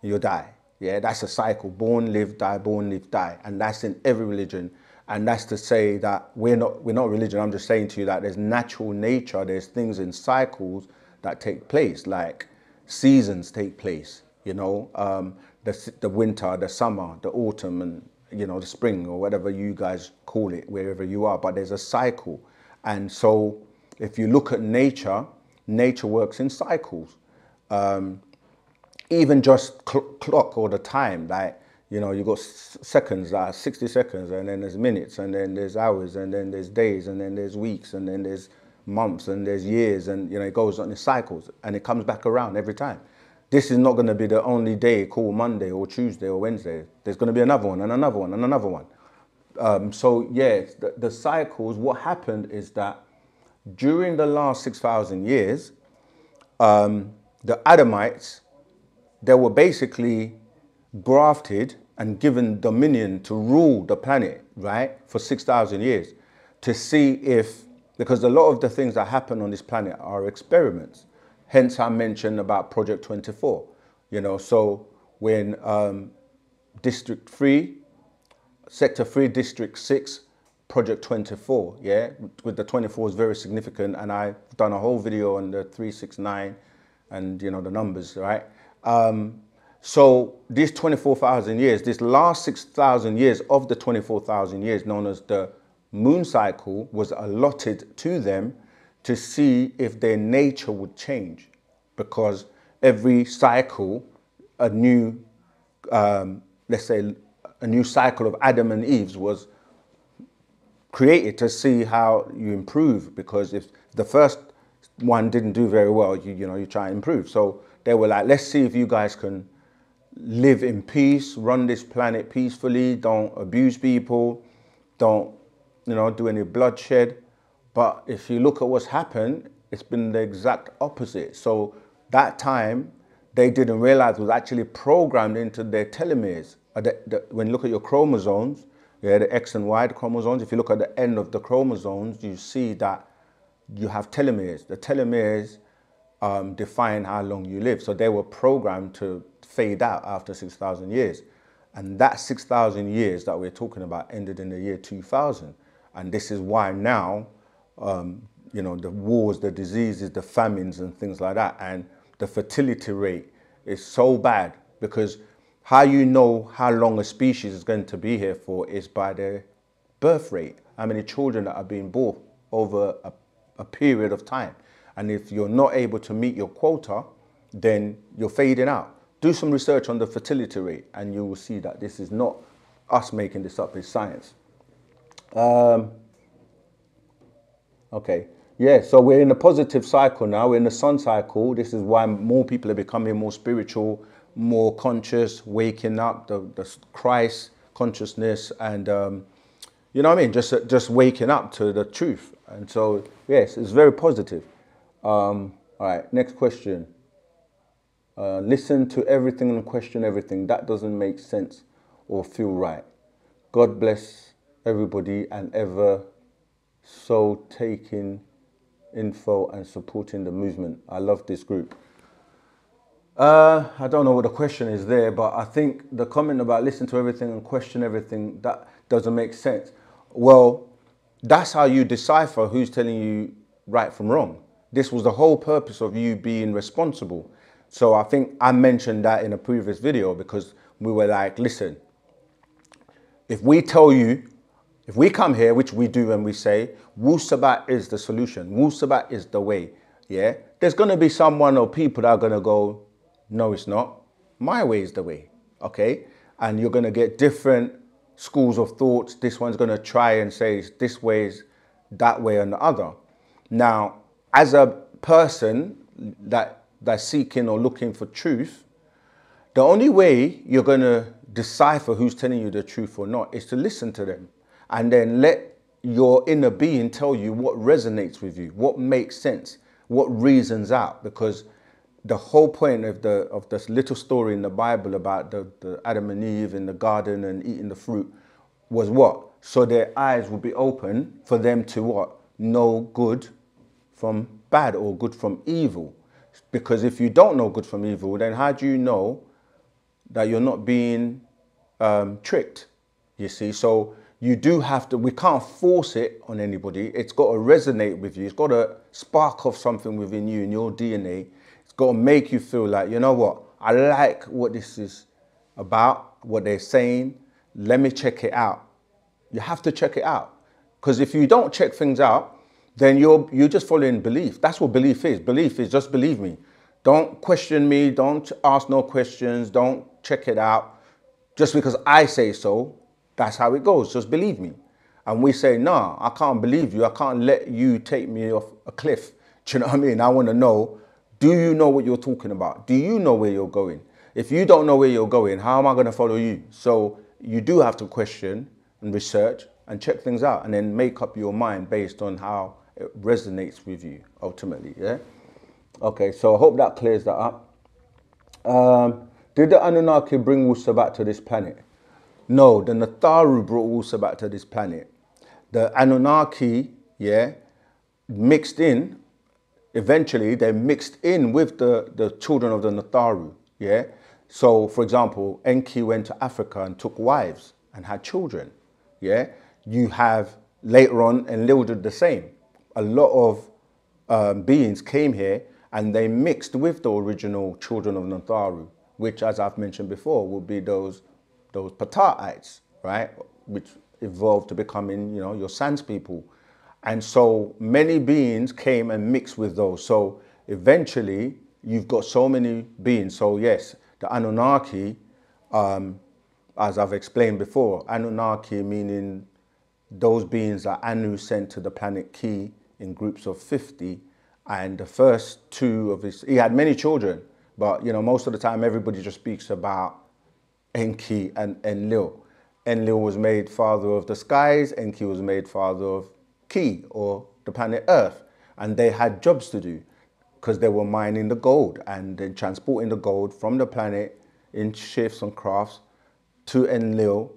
you die. Yeah, that's a cycle. Born, live, die, born, live, die. And that's in every religion. And that's to say that we're not we're not religion. I'm just saying to you that there's natural nature, there's things in cycles that take place, like seasons take place, you know, um, the, the winter, the summer, the autumn, and you know, the spring or whatever you guys call it, wherever you are. But there's a cycle. And so if you look at nature, nature works in cycles. Um, even just cl clock or the time, like, you know, you got seconds, like 60 seconds, and then there's minutes, and then there's hours, and then there's days, and then there's weeks, and then there's months, and there's years, and, you know, it goes on in cycles, and it comes back around every time. This is not going to be the only day called Monday or Tuesday or Wednesday. There's going to be another one, and another one, and another one. Um, so, yeah, the, the cycles, what happened is that during the last 6,000 years, um, the Adamites they were basically grafted and given dominion to rule the planet, right, for 6,000 years to see if, because a lot of the things that happen on this planet are experiments. Hence, I mentioned about Project 24. You know, so when um, District 3, Sector 3, District 6, Project 24, yeah, with the 24 is very significant, and I've done a whole video on the 369 and, you know, the numbers, right? Um, so these 24,000 years, this last 6,000 years of the 24,000 years known as the moon cycle was allotted to them to see if their nature would change because every cycle, a new, um, let's say, a new cycle of Adam and Eve's was created to see how you improve because if the first one didn't do very well, you, you know, you try and improve. So they were like, let's see if you guys can live in peace, run this planet peacefully, don't abuse people, don't, you know, do any bloodshed. But if you look at what's happened, it's been the exact opposite. So that time, they didn't realize was actually programmed into their telomeres. Uh, when you look at your chromosomes, yeah, the X and Y chromosomes, if you look at the end of the chromosomes, you see that you have telomeres. The telomeres um, define how long you live. So they were programmed to fade out after 6,000 years. And that 6,000 years that we're talking about ended in the year 2000. And this is why now, um, you know, the wars, the diseases, the famines and things like that, and the fertility rate is so bad because how you know how long a species is going to be here for is by their birth rate, how many children that are being born over a, a period of time. And if you're not able to meet your quota, then you're fading out. Do some research on the fertility rate and you will see that this is not us making this up, it's science. Um, okay, yeah, so we're in a positive cycle now, we're in the sun cycle. This is why more people are becoming more spiritual, more conscious, waking up, the, the Christ consciousness and um, you know what I mean? Just, just waking up to the truth. And so, yes, it's very positive. Um, all right, next question. Uh, listen to everything and question everything. That doesn't make sense. or feel right. God bless everybody and ever so taking info and supporting the movement. I love this group. Uh, I don't know what the question is there, but I think the comment about listen to everything and question everything, that doesn't make sense. Well, that's how you decipher who's telling you right from wrong. This was the whole purpose of you being responsible. So I think I mentioned that in a previous video because we were like, listen, if we tell you, if we come here, which we do and we say, Wu Sabat is the solution, Wu Sabat is the way, yeah, there's going to be someone or people that are going to go, no, it's not. My way is the way, okay? And you're going to get different schools of thoughts. This one's going to try and say this way is that way and the other. Now, as a person that that's seeking or looking for truth, the only way you're going to decipher who's telling you the truth or not is to listen to them and then let your inner being tell you what resonates with you, what makes sense, what reasons out. Because the whole point of the of this little story in the Bible about the, the Adam and Eve in the garden and eating the fruit was what? So their eyes would be open for them to what? Know good from bad or good from evil. Because if you don't know good from evil, then how do you know that you're not being um, tricked? You see, so you do have to, we can't force it on anybody. It's got to resonate with you. It's got to spark off something within you in your DNA. It's got to make you feel like, you know what, I like what this is about, what they're saying. Let me check it out. You have to check it out. Because if you don't check things out, then you're you're just following belief. That's what belief is. Belief is just believe me. Don't question me. Don't ask no questions. Don't check it out. Just because I say so, that's how it goes. Just believe me. And we say, nah, I can't believe you. I can't let you take me off a cliff. Do you know what I mean? I want to know, do you know what you're talking about? Do you know where you're going? If you don't know where you're going, how am I going to follow you? So you do have to question and research and check things out and then make up your mind based on how it resonates with you ultimately. Yeah. Okay, so I hope that clears that up. Um, did the Anunnaki bring Wu Sabat to this planet? No, the Natharu brought Wu back to this planet. The Anunnaki, yeah, mixed in. Eventually, they mixed in with the, the children of the Natharu, yeah. So, for example, Enki went to Africa and took wives and had children, yeah. You have later on Enlil did the same a lot of um, beings came here and they mixed with the original children of Natharu, which, as I've mentioned before, would be those those Pataites, right? Which evolved to becoming, you know, your Sans people. And so many beings came and mixed with those. So eventually, you've got so many beings. So yes, the Anunnaki, um, as I've explained before, Anunnaki meaning those beings that Anu sent to the planet Ki in groups of 50 and the first two of his, he had many children, but you know, most of the time everybody just speaks about Enki and Enlil. Enlil was made father of the skies, Enki was made father of Ki or the planet Earth. And they had jobs to do because they were mining the gold and then transporting the gold from the planet in ships and crafts to Enlil,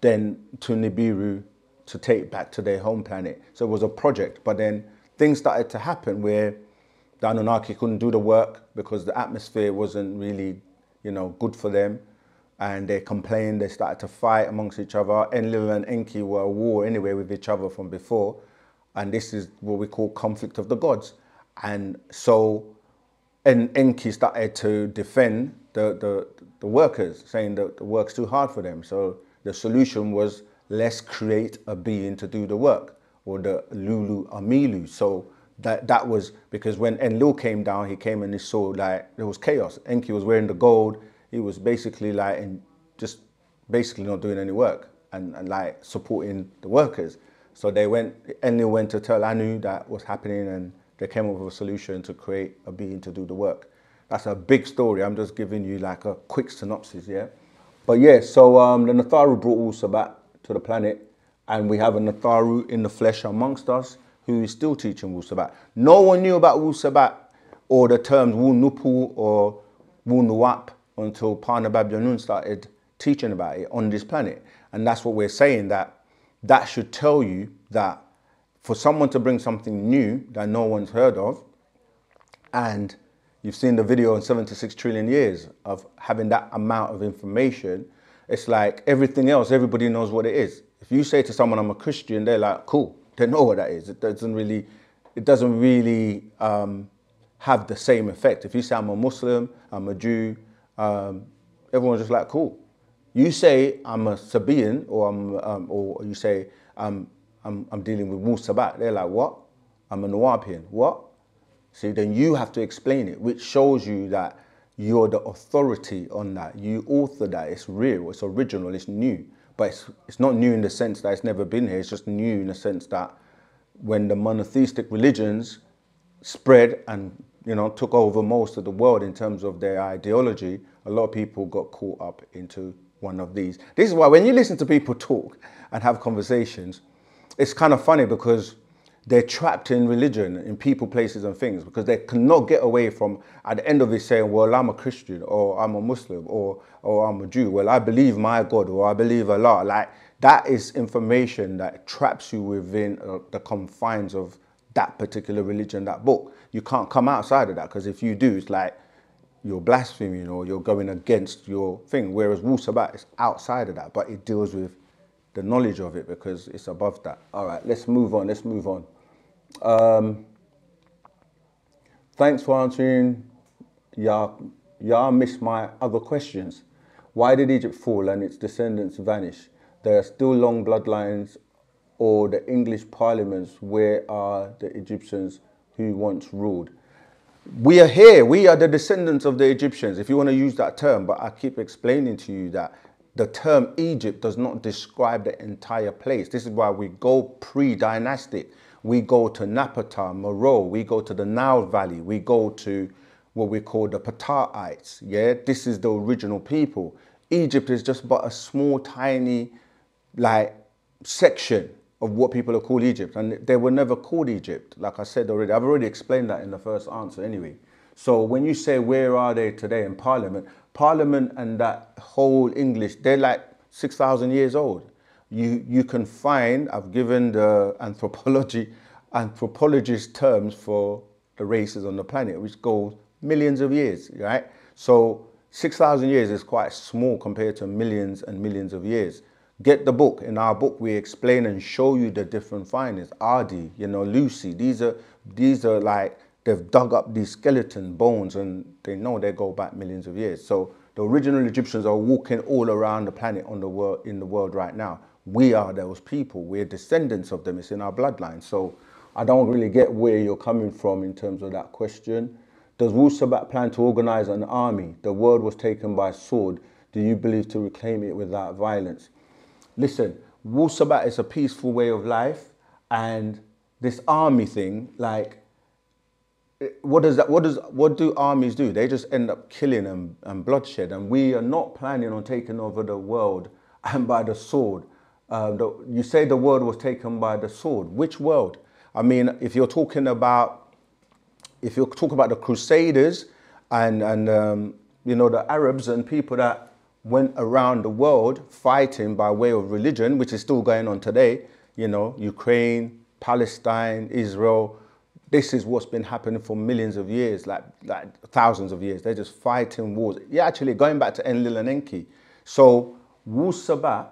then to Nibiru, to take back to their home planet. So it was a project, but then things started to happen where the Anunnaki couldn't do the work because the atmosphere wasn't really, you know, good for them. And they complained, they started to fight amongst each other. Enlil and Enki were at war anyway with each other from before. And this is what we call conflict of the gods. And so and Enki started to defend the, the, the workers, saying that the work's too hard for them. So the solution was let's create a being to do the work, or the Lulu Amilu. So that that was because when Enlil came down, he came and he saw like there was chaos. Enki was wearing the gold. He was basically like and just basically not doing any work and, and like supporting the workers. So they went. Enlil went to tell Anu that was happening, and they came up with a solution to create a being to do the work. That's a big story. I'm just giving you like a quick synopsis, yeah. But yeah, so um, the Natharu brought Wu Sabat to the planet, and we have a Natharu in the flesh amongst us who is still teaching Wu Sabat. No one knew about Wu Sabat or the terms Wu Nupu or Wu Nuap until Parna Babyanun started teaching about it on this planet. And that's what we're saying that that should tell you that for someone to bring something new that no one's heard of, and you've seen the video on 76 trillion years of having that amount of information, it's like everything else, everybody knows what it is. If you say to someone, I'm a Christian, they're like, cool, they know what that is. It doesn't really, it doesn't really um, have the same effect. If you say I'm a Muslim, I'm a Jew, um, everyone's just like, cool. You say I'm a Sabaean, or I'm, um, or you say I'm, I'm, I'm dealing with Wu Sabat. They're like, what? I'm a Nuwaubian. What? See, then you have to explain it, which shows you that you're the authority on that. You author that. It's real. It's original. It's new. But it's, it's not new in the sense that it's never been here. It's just new in the sense that when the monotheistic religions spread and you know took over most of the world in terms of their ideology, a lot of people got caught up into one of these. This is why when you listen to people talk and have conversations, it's kind of funny because they're trapped in religion, in people, places, and things because they cannot get away from at the end of it saying, "Well, I'm a Christian, or I'm a Muslim, or or I'm a Jew." Well, I believe my God, or I believe Allah. Like that is information that traps you within uh, the confines of that particular religion, that book. You can't come outside of that because if you do, it's like you're blaspheming or you're going against your thing. Whereas Wu Sabat is outside of that, but it deals with the knowledge of it because it's above that. All right, let's move on. Let's move on. Um, thanks for answering. Yeah, yeah, missed my other questions. Why did Egypt fall and its descendants vanish? There are still long bloodlines or the English parliaments. Where are the Egyptians who once ruled? We are here. We are the descendants of the Egyptians, if you want to use that term. But I keep explaining to you that the term Egypt does not describe the entire place. This is why we go pre-dynastic we go to Napata, Meroe, we go to the Nile Valley, we go to what we call the Pataites. Yeah, this is the original people. Egypt is just but a small, tiny, like section of what people are called Egypt, and they were never called Egypt. Like I said already, I've already explained that in the first answer anyway. So when you say where are they today in Parliament, Parliament and that whole English, they're like six thousand years old you, you can find, I've given the anthropology, anthropologist terms for the races on the planet, which goes millions of years, right? So 6,000 years is quite small compared to millions and millions of years. Get the book. In our book, we explain and show you the different findings. Ardi, you know, Lucy, these are, these are like, they've dug up these skeleton bones and they know they go back millions of years. So the original Egyptians are walking all around the planet on the world, in the world right now we are those people. We're descendants of them. It's in our bloodline. So I don't really get where you're coming from in terms of that question. Does Wu Sabat plan to organize an army? The world was taken by sword. Do you believe to reclaim it without violence? Listen, Wu Sabat is a peaceful way of life, and this army thing, like, what does that? What does what do armies do? They just end up killing and, and bloodshed, and we are not planning on taking over the world and by the sword. Uh, the, you say the world was taken by the sword. Which world? I mean, if you're talking about, if you're talking about the Crusaders and, and um, you know, the Arabs and people that went around the world fighting by way of religion, which is still going on today, you know, Ukraine, Palestine, Israel, this is what's been happening for millions of years, like, like thousands of years. They're just fighting wars. Yeah, actually, going back to Enlil and Enki. So, Wu Sabat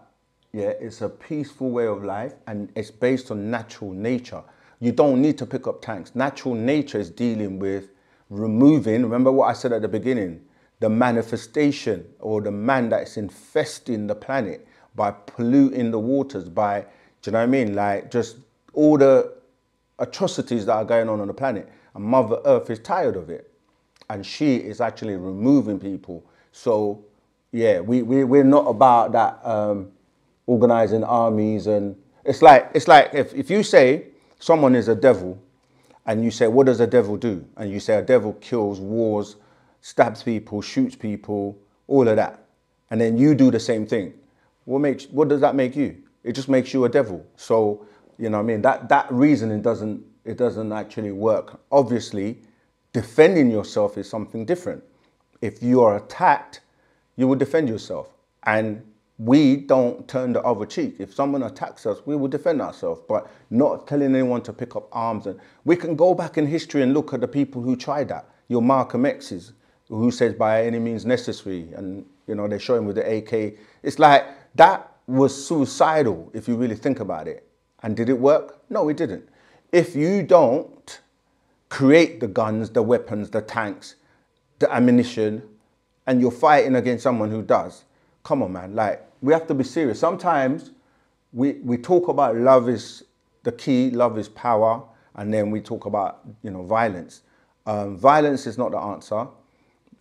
yeah, it's a peaceful way of life and it's based on natural nature. You don't need to pick up tanks. Natural nature is dealing with removing, remember what I said at the beginning, the manifestation or the man that's infesting the planet by polluting the waters, by, do you know what I mean? Like just all the atrocities that are going on on the planet. And Mother Earth is tired of it. And she is actually removing people. So, yeah, we, we, we're not about that. Um, organizing armies and it's like it's like if, if you say someone is a devil and you say what does a devil do and you say a devil kills wars stabs people shoots people all of that. And then you do the same thing. What makes what does that make you? It just makes you a devil. So you know what i mean? That that reasoning doesn't it doesn't actually work. Obviously defending yourself is something different. If you are attacked you will defend yourself. And we don't turn the other cheek. If someone attacks us, we will defend ourselves, but not telling anyone to pick up arms. And we can go back in history and look at the people who tried that. Your Malcolm X's, who says by any means necessary, and you know they show him with the AK. It's like that was suicidal if you really think about it. And did it work? No, it didn't. If you don't create the guns, the weapons, the tanks, the ammunition, and you're fighting against someone who does, come on, man. Like, we have to be serious. Sometimes we, we talk about love is the key, love is power, and then we talk about, you know, violence. Um, violence is not the answer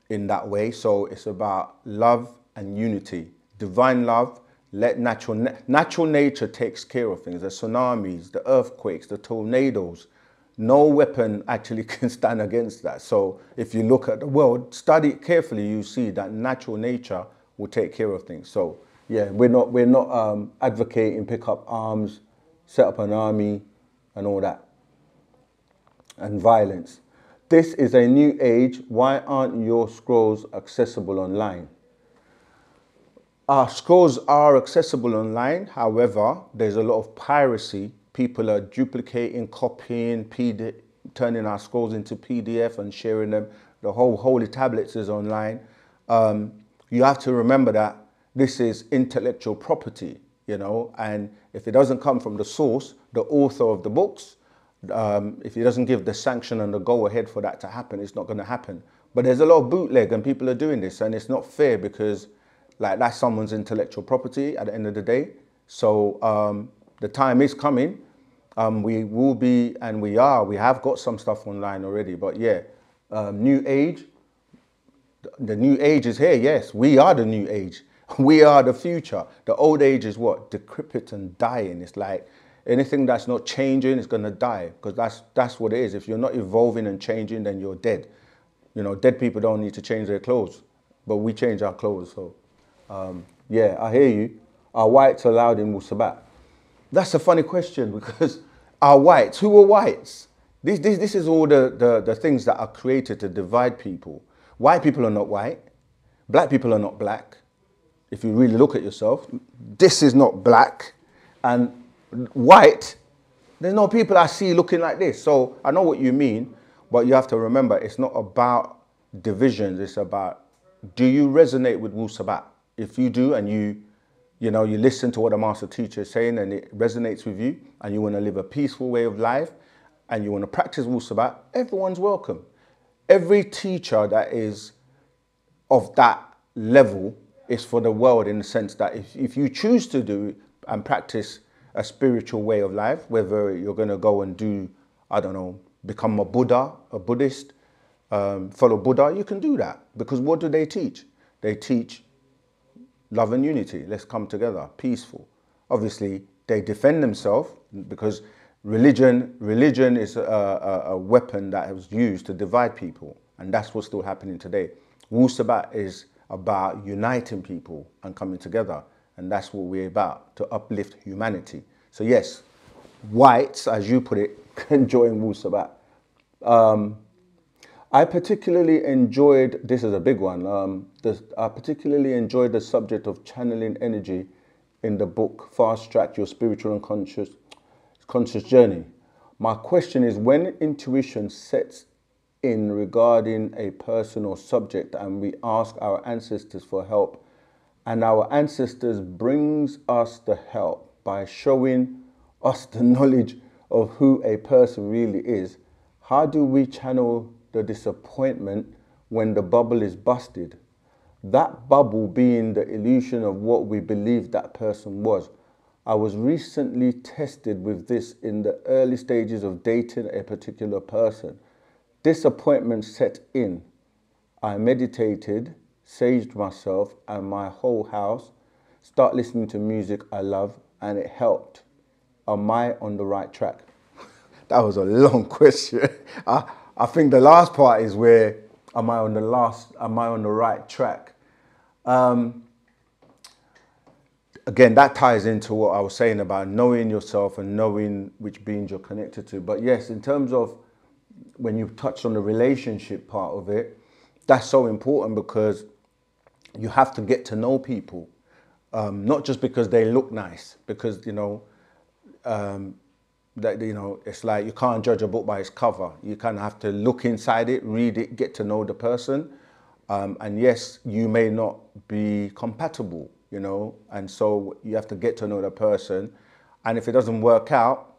in that way. So it's about love and unity. Divine love, let natural, natural nature takes care of things. The tsunamis, the earthquakes, the tornadoes, no weapon actually can stand against that. So if you look at the world, study it carefully, you see that natural nature will take care of things. So yeah, we're not we're not um, advocating pick up arms, set up an army, and all that, and violence. This is a new age. Why aren't your scrolls accessible online? Our scrolls are accessible online. However, there's a lot of piracy people are duplicating, copying, PD, turning our scrolls into PDF and sharing them. The whole Holy Tablets is online. Um, you have to remember that this is intellectual property, you know, and if it doesn't come from the source, the author of the books, um, if he doesn't give the sanction and the go ahead for that to happen, it's not going to happen. But there's a lot of bootleg and people are doing this and it's not fair because like that's someone's intellectual property at the end of the day. So um, the time is coming um, we will be, and we are, we have got some stuff online already, but yeah, um, new age, the new age is here, yes, we are the new age. We are the future. The old age is what? Decrepit and dying. It's like anything that's not changing is gonna die because that's, that's what it is. If you're not evolving and changing, then you're dead. You know, dead people don't need to change their clothes, but we change our clothes. So, um, yeah, I hear you. Are whites allowed in Wusabat? That's a funny question because are whites, who are whites? This, this, this is all the, the, the things that are created to divide people. White people are not white. Black people are not black. If you really look at yourself, this is not black. And white, there's no people I see looking like this. So I know what you mean, but you have to remember it's not about divisions. It's about do you resonate with Wu Sabat? If you do and you you know, you listen to what the master teacher is saying and it resonates with you and you want to live a peaceful way of life and you want to practice Wu Sabat, everyone's welcome. Every teacher that is of that level is for the world in the sense that if, if you choose to do and practice a spiritual way of life, whether you're going to go and do, I don't know, become a Buddha, a Buddhist, um, follow Buddha, you can do that. Because what do they teach? They teach love and unity. Let's come together, peaceful. Obviously, they defend themselves because religion, religion is a, a, a, weapon that was used to divide people, and that's what's still happening today. Wu Sabat is about uniting people and coming together, and that's what we're about to uplift humanity. So yes, whites, as you put it, can join Wu Sabat. Um, I particularly enjoyed, this is a big one, um, this, I particularly enjoyed the subject of channeling energy in the book Fast Track Your Spiritual and Conscious, conscious Journey. My question is when intuition sets in regarding a person or subject and we ask our ancestors for help and our ancestors brings us the help by showing us the knowledge of who a person really is, how do we channel the disappointment when the bubble is busted. That bubble being the illusion of what we believe that person was. I was recently tested with this in the early stages of dating a particular person. Disappointment set in. I meditated, saged myself and my whole house, start listening to music I love, and it helped. Am I on the right track? that was a long question. I, I think the last part is where am I on the last, am I on the right track? Um, again, that ties into what I was saying about knowing yourself and knowing which beings you're connected to. But yes, in terms of when you touched on the relationship part of it, that's so important because you have to get to know people. um, not just because they look nice, because you know um, that you know it's like you can't judge a book by its cover. You kind of have to look inside it, read it, get to know the person. Um, and yes, you may not be compatible, you know, and so you have to get to know the person. And if it doesn't work out,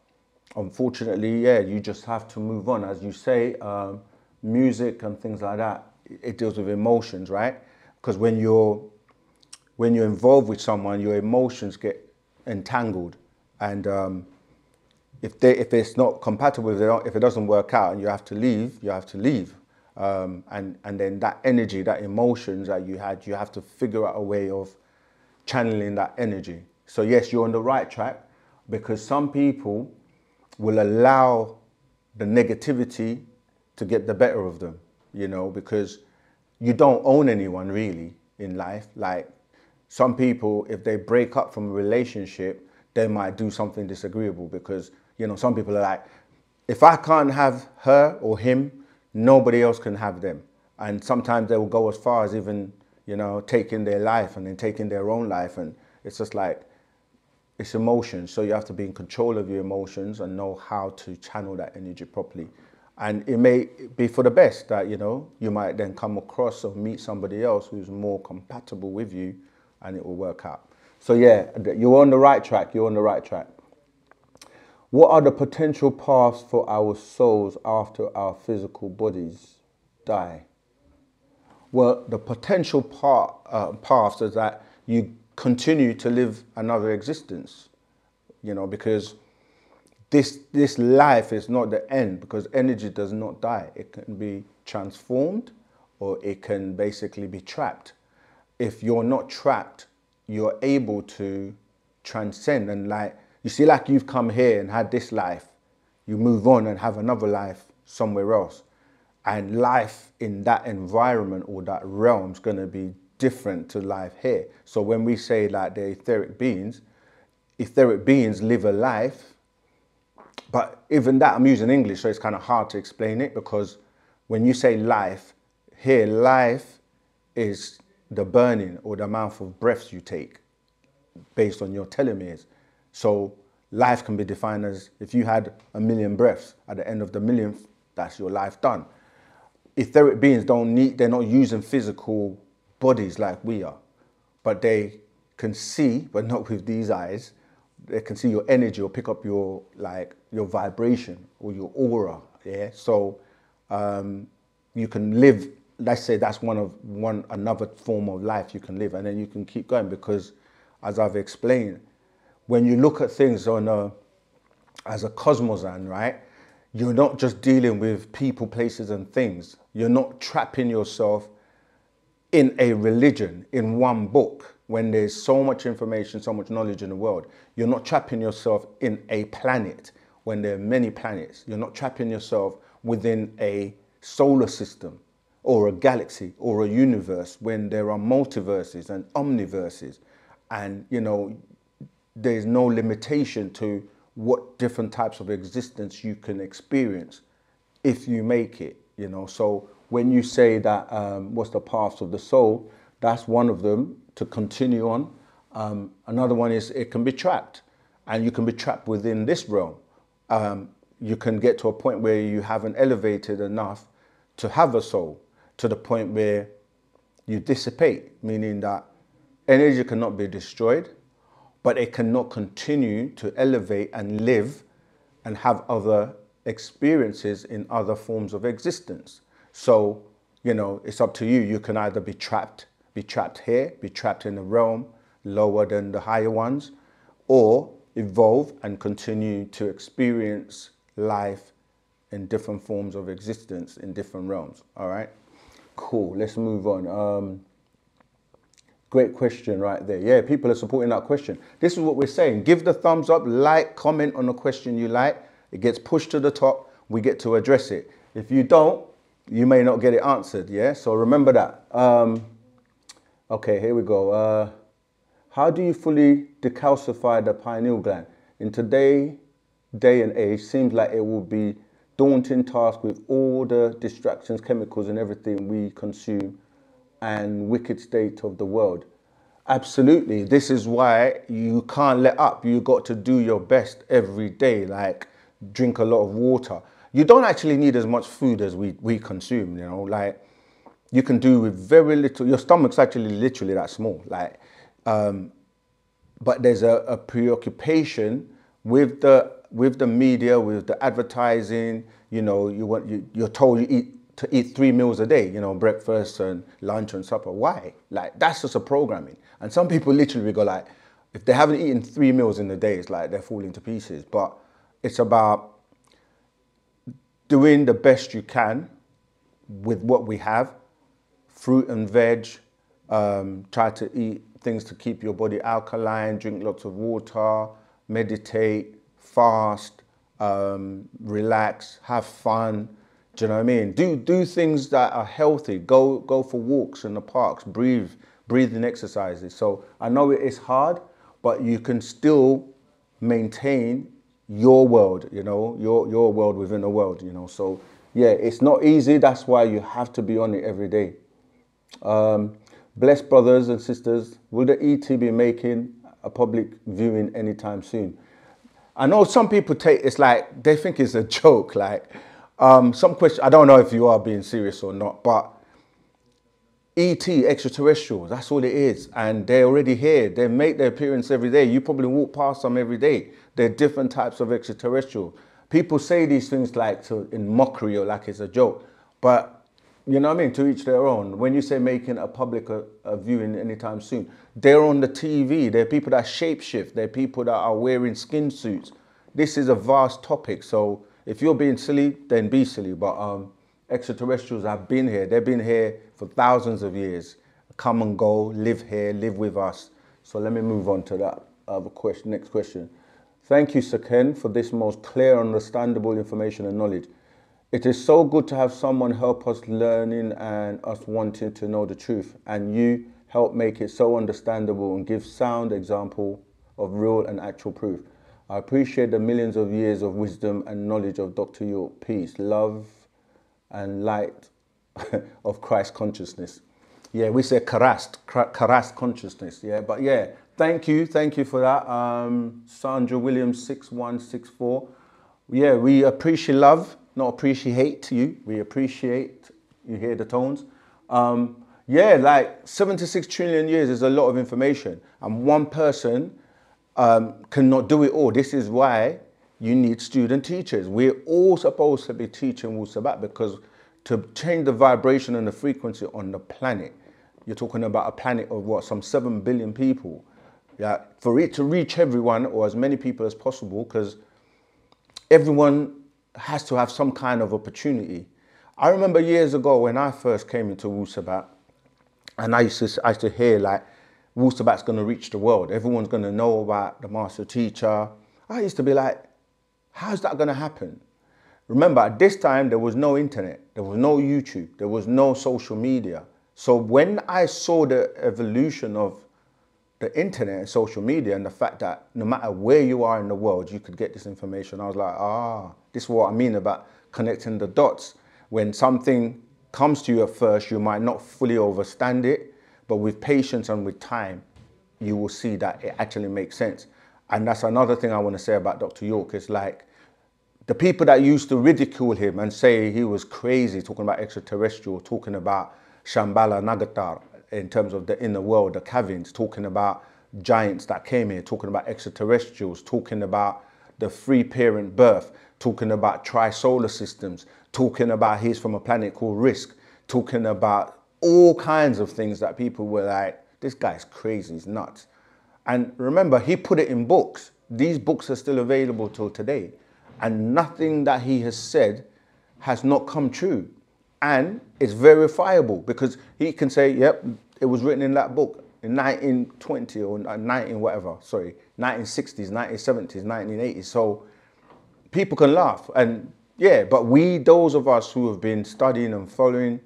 unfortunately, yeah, you just have to move on. As you say, um, music and things like that, it deals with emotions, right? Because when you're when you're involved with someone, your emotions get entangled, and um, if they if it's not compatible, if, if it doesn't work out, and you have to leave, you have to leave. Um, and and then that energy, that emotions that you had, you have to figure out a way of channeling that energy. So yes, you're on the right track because some people will allow the negativity to get the better of them, you know, because you don't own anyone really in life. Like some people, if they break up from a relationship, they might do something disagreeable because, you know, some people are like, if I can't have her or him, nobody else can have them. And sometimes they will go as far as even, you know, taking their life and then taking their own life. And it's just like, it's emotions. So you have to be in control of your emotions and know how to channel that energy properly. And it may be for the best that, you know, you might then come across or meet somebody else who's more compatible with you and it will work out. So yeah, you're on the right track. You're on the right track. What are the potential paths for our souls after our physical bodies die? Well, the potential part, uh, paths is that you continue to live another existence, you know, because this, this life is not the end because energy does not die. It can be transformed or it can basically be trapped. If you're not trapped, you're able to transcend and like you see, like you've come here and had this life, you move on and have another life somewhere else. And life in that environment or that realm is going to be different to life here. So when we say like the etheric beings, etheric beings live a life, but even that I'm using English, so it's kind of hard to explain it because when you say life, here life is the burning or the amount of breaths you take based on your telomeres. So life can be defined as if you had a million breaths, at the end of the millionth, that's your life done. Etheric beings don't need, they're not using physical bodies like we are, but they can see, but not with these eyes. They can see your energy or pick up your like your vibration or your aura. Yeah. So um, you can live. Let's say that's one of one another form of life you can live, and then you can keep going because, as I've explained, when you look at things on a, as a cosmosan, right, you're not just dealing with people, places, and things. You're not trapping yourself in a religion, in one book, when there's so much information, so much knowledge in the world. You're not trapping yourself in a planet when there are many planets. You're not trapping yourself within a solar system or a galaxy or a universe when there are multiverses and omniverses. And, you know, there's no limitation to what different types of existence you can experience if you make it, you know. So when you say that, um, what's the paths of the soul, that's one of them to continue on. Um, another one is it can be trapped, and you can be trapped within this realm. Um, you can get to a point where you haven't elevated enough to have a soul, to the point where you dissipate, meaning that energy cannot be destroyed, but it cannot continue to elevate and live and have other experiences in other forms of existence. So, you know, it's up to you. You can either be trapped, be trapped here, be trapped in a realm lower than the higher ones, or evolve and continue to experience life in different forms of existence in different realms. All right, cool. Let's move on. Um, Great question right there. Yeah, people are supporting that question. This is what we're saying. Give the thumbs up, like, comment on the question you like. It gets pushed to the top. We get to address it. If you don't, you may not get it answered. Yeah, so remember that. Um, okay, here we go. Uh, how do you fully decalcify the pineal gland? In today, day and age, seems like it will be daunting task with all the distractions, chemicals, and everything we consume and wicked state of the world. Absolutely. This is why you can't let up. You got to do your best every day. Like drink a lot of water. You don't actually need as much food as we, we consume, you know, like you can do with very little. Your stomach's actually literally that small. Like, um, but there's a, a preoccupation with the with the media, with the advertising. You know, you want you, you're told you eat to eat three meals a day, you know, breakfast and lunch and supper. Why? Like that's just a programming. And some people literally go like, if they haven't eaten three meals in a day, it's like they're falling to pieces. But it's about doing the best you can with what we have, fruit and veg. Um, try to eat things to keep your body alkaline. Drink lots of water. Meditate. Fast. Um, relax. Have fun do you know what I mean? Do do things that are healthy. Go go for walks in the parks. Breathe breathing exercises. So I know it is hard, but you can still maintain your world. You know your your world within a world. You know. So yeah, it's not easy. That's why you have to be on it every day. Um, blessed brothers and sisters, will the ET be making a public viewing anytime soon? I know some people take it's like they think it's a joke, like um, some question, I don't know if you are being serious or not, but ET, extraterrestrials, that's all it is. And they're already here. They make their appearance every day. You probably walk past them every day. They're different types of extraterrestrial. People say these things like to, in mockery or like it's a joke. But you know what I mean? To each their own. When you say making a public a, a viewing anytime soon, they're on the TV. They're people that shapeshift. They're people that are wearing skin suits. This is a vast topic. So if you're being silly, then be silly. But um, extraterrestrials have been here. They've been here for thousands of years. Come and go, live here, live with us. So let me move on to that other question. Next question. Thank you, Seqen, for this most clear, understandable information and knowledge. It is so good to have someone help us learning and us wanting to know the truth. And you help make it so understandable and give sound example of real and actual proof. I appreciate the millions of years of wisdom and knowledge of Dr. York. Peace, love, and light of Christ consciousness. Yeah, we say Karast, Karast consciousness. Yeah, but yeah, thank you, thank you for that. Um, Sandra Williams, 6164. Yeah, we appreciate love, not appreciate you. We appreciate, you hear the tones. Um, yeah, like 76 trillion years is a lot of information. And one person um, cannot do it all. This is why you need student teachers. We're all supposed to be teaching Wu Sabat because to change the vibration and the frequency on the planet, you're talking about a planet of what, some 7 billion people. Yeah, for it to reach everyone or as many people as possible, because everyone has to have some kind of opportunity. I remember years ago when I first came into Wu Sabat, and I used to, I used to hear like, Wu Sabat's going to reach the world. Everyone's going to know about the master teacher. I used to be like, how's that going to happen? Remember, at this time, there was no internet, there was no YouTube, there was no social media. So when I saw the evolution of the internet and social media and the fact that no matter where you are in the world, you could get this information, I was like, ah, this is what I mean about connecting the dots. When something comes to you at first, you might not fully understand it, but with patience and with time, you will see that it actually makes sense. And that's another thing I want to say about Dr. York is like the people that used to ridicule him and say he was crazy, talking about extraterrestrial, talking about Shambhala Nagatar in terms of the inner world, the caverns, talking about giants that came here, talking about extraterrestrials, talking about the free parent birth, talking about tri-solar systems, talking about he's from a planet called Rizq, talking about all kinds of things that people were like, this guy's crazy, he's nuts. And remember, he put it in books. These books are still available till today. And nothing that he has said has not come true. And it's verifiable because he can say, yep, it was written in that book in 1920 or 19 whatever, sorry, 1960s, 1970s, 1980s. So people can laugh. And yeah, but we, those of us who have been studying and following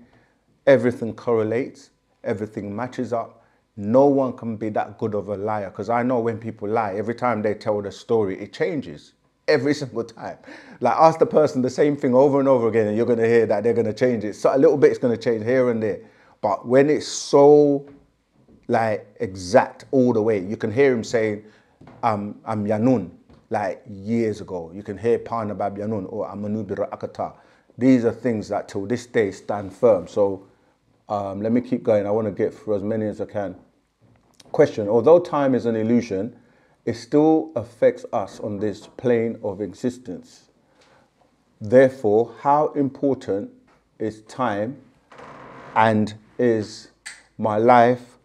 everything correlates, everything matches up. No one can be that good of a liar because I know when people lie, every time they tell the story, it changes every single time. Like ask the person the same thing over and over again and you're going to hear that they're going to change it. So a little bit is going to change here and there. But when it's so like exact all the way. You can hear him saying, um, I'm Yanun, like years ago. You can hear Panabab Yanun or Amanubira Akata. These are things that till this day stand firm. So um, let me keep going. I want to get through as many as I can. Question Although time is an illusion, it still affects us on this plane of existence. Therefore, how important is time and is my life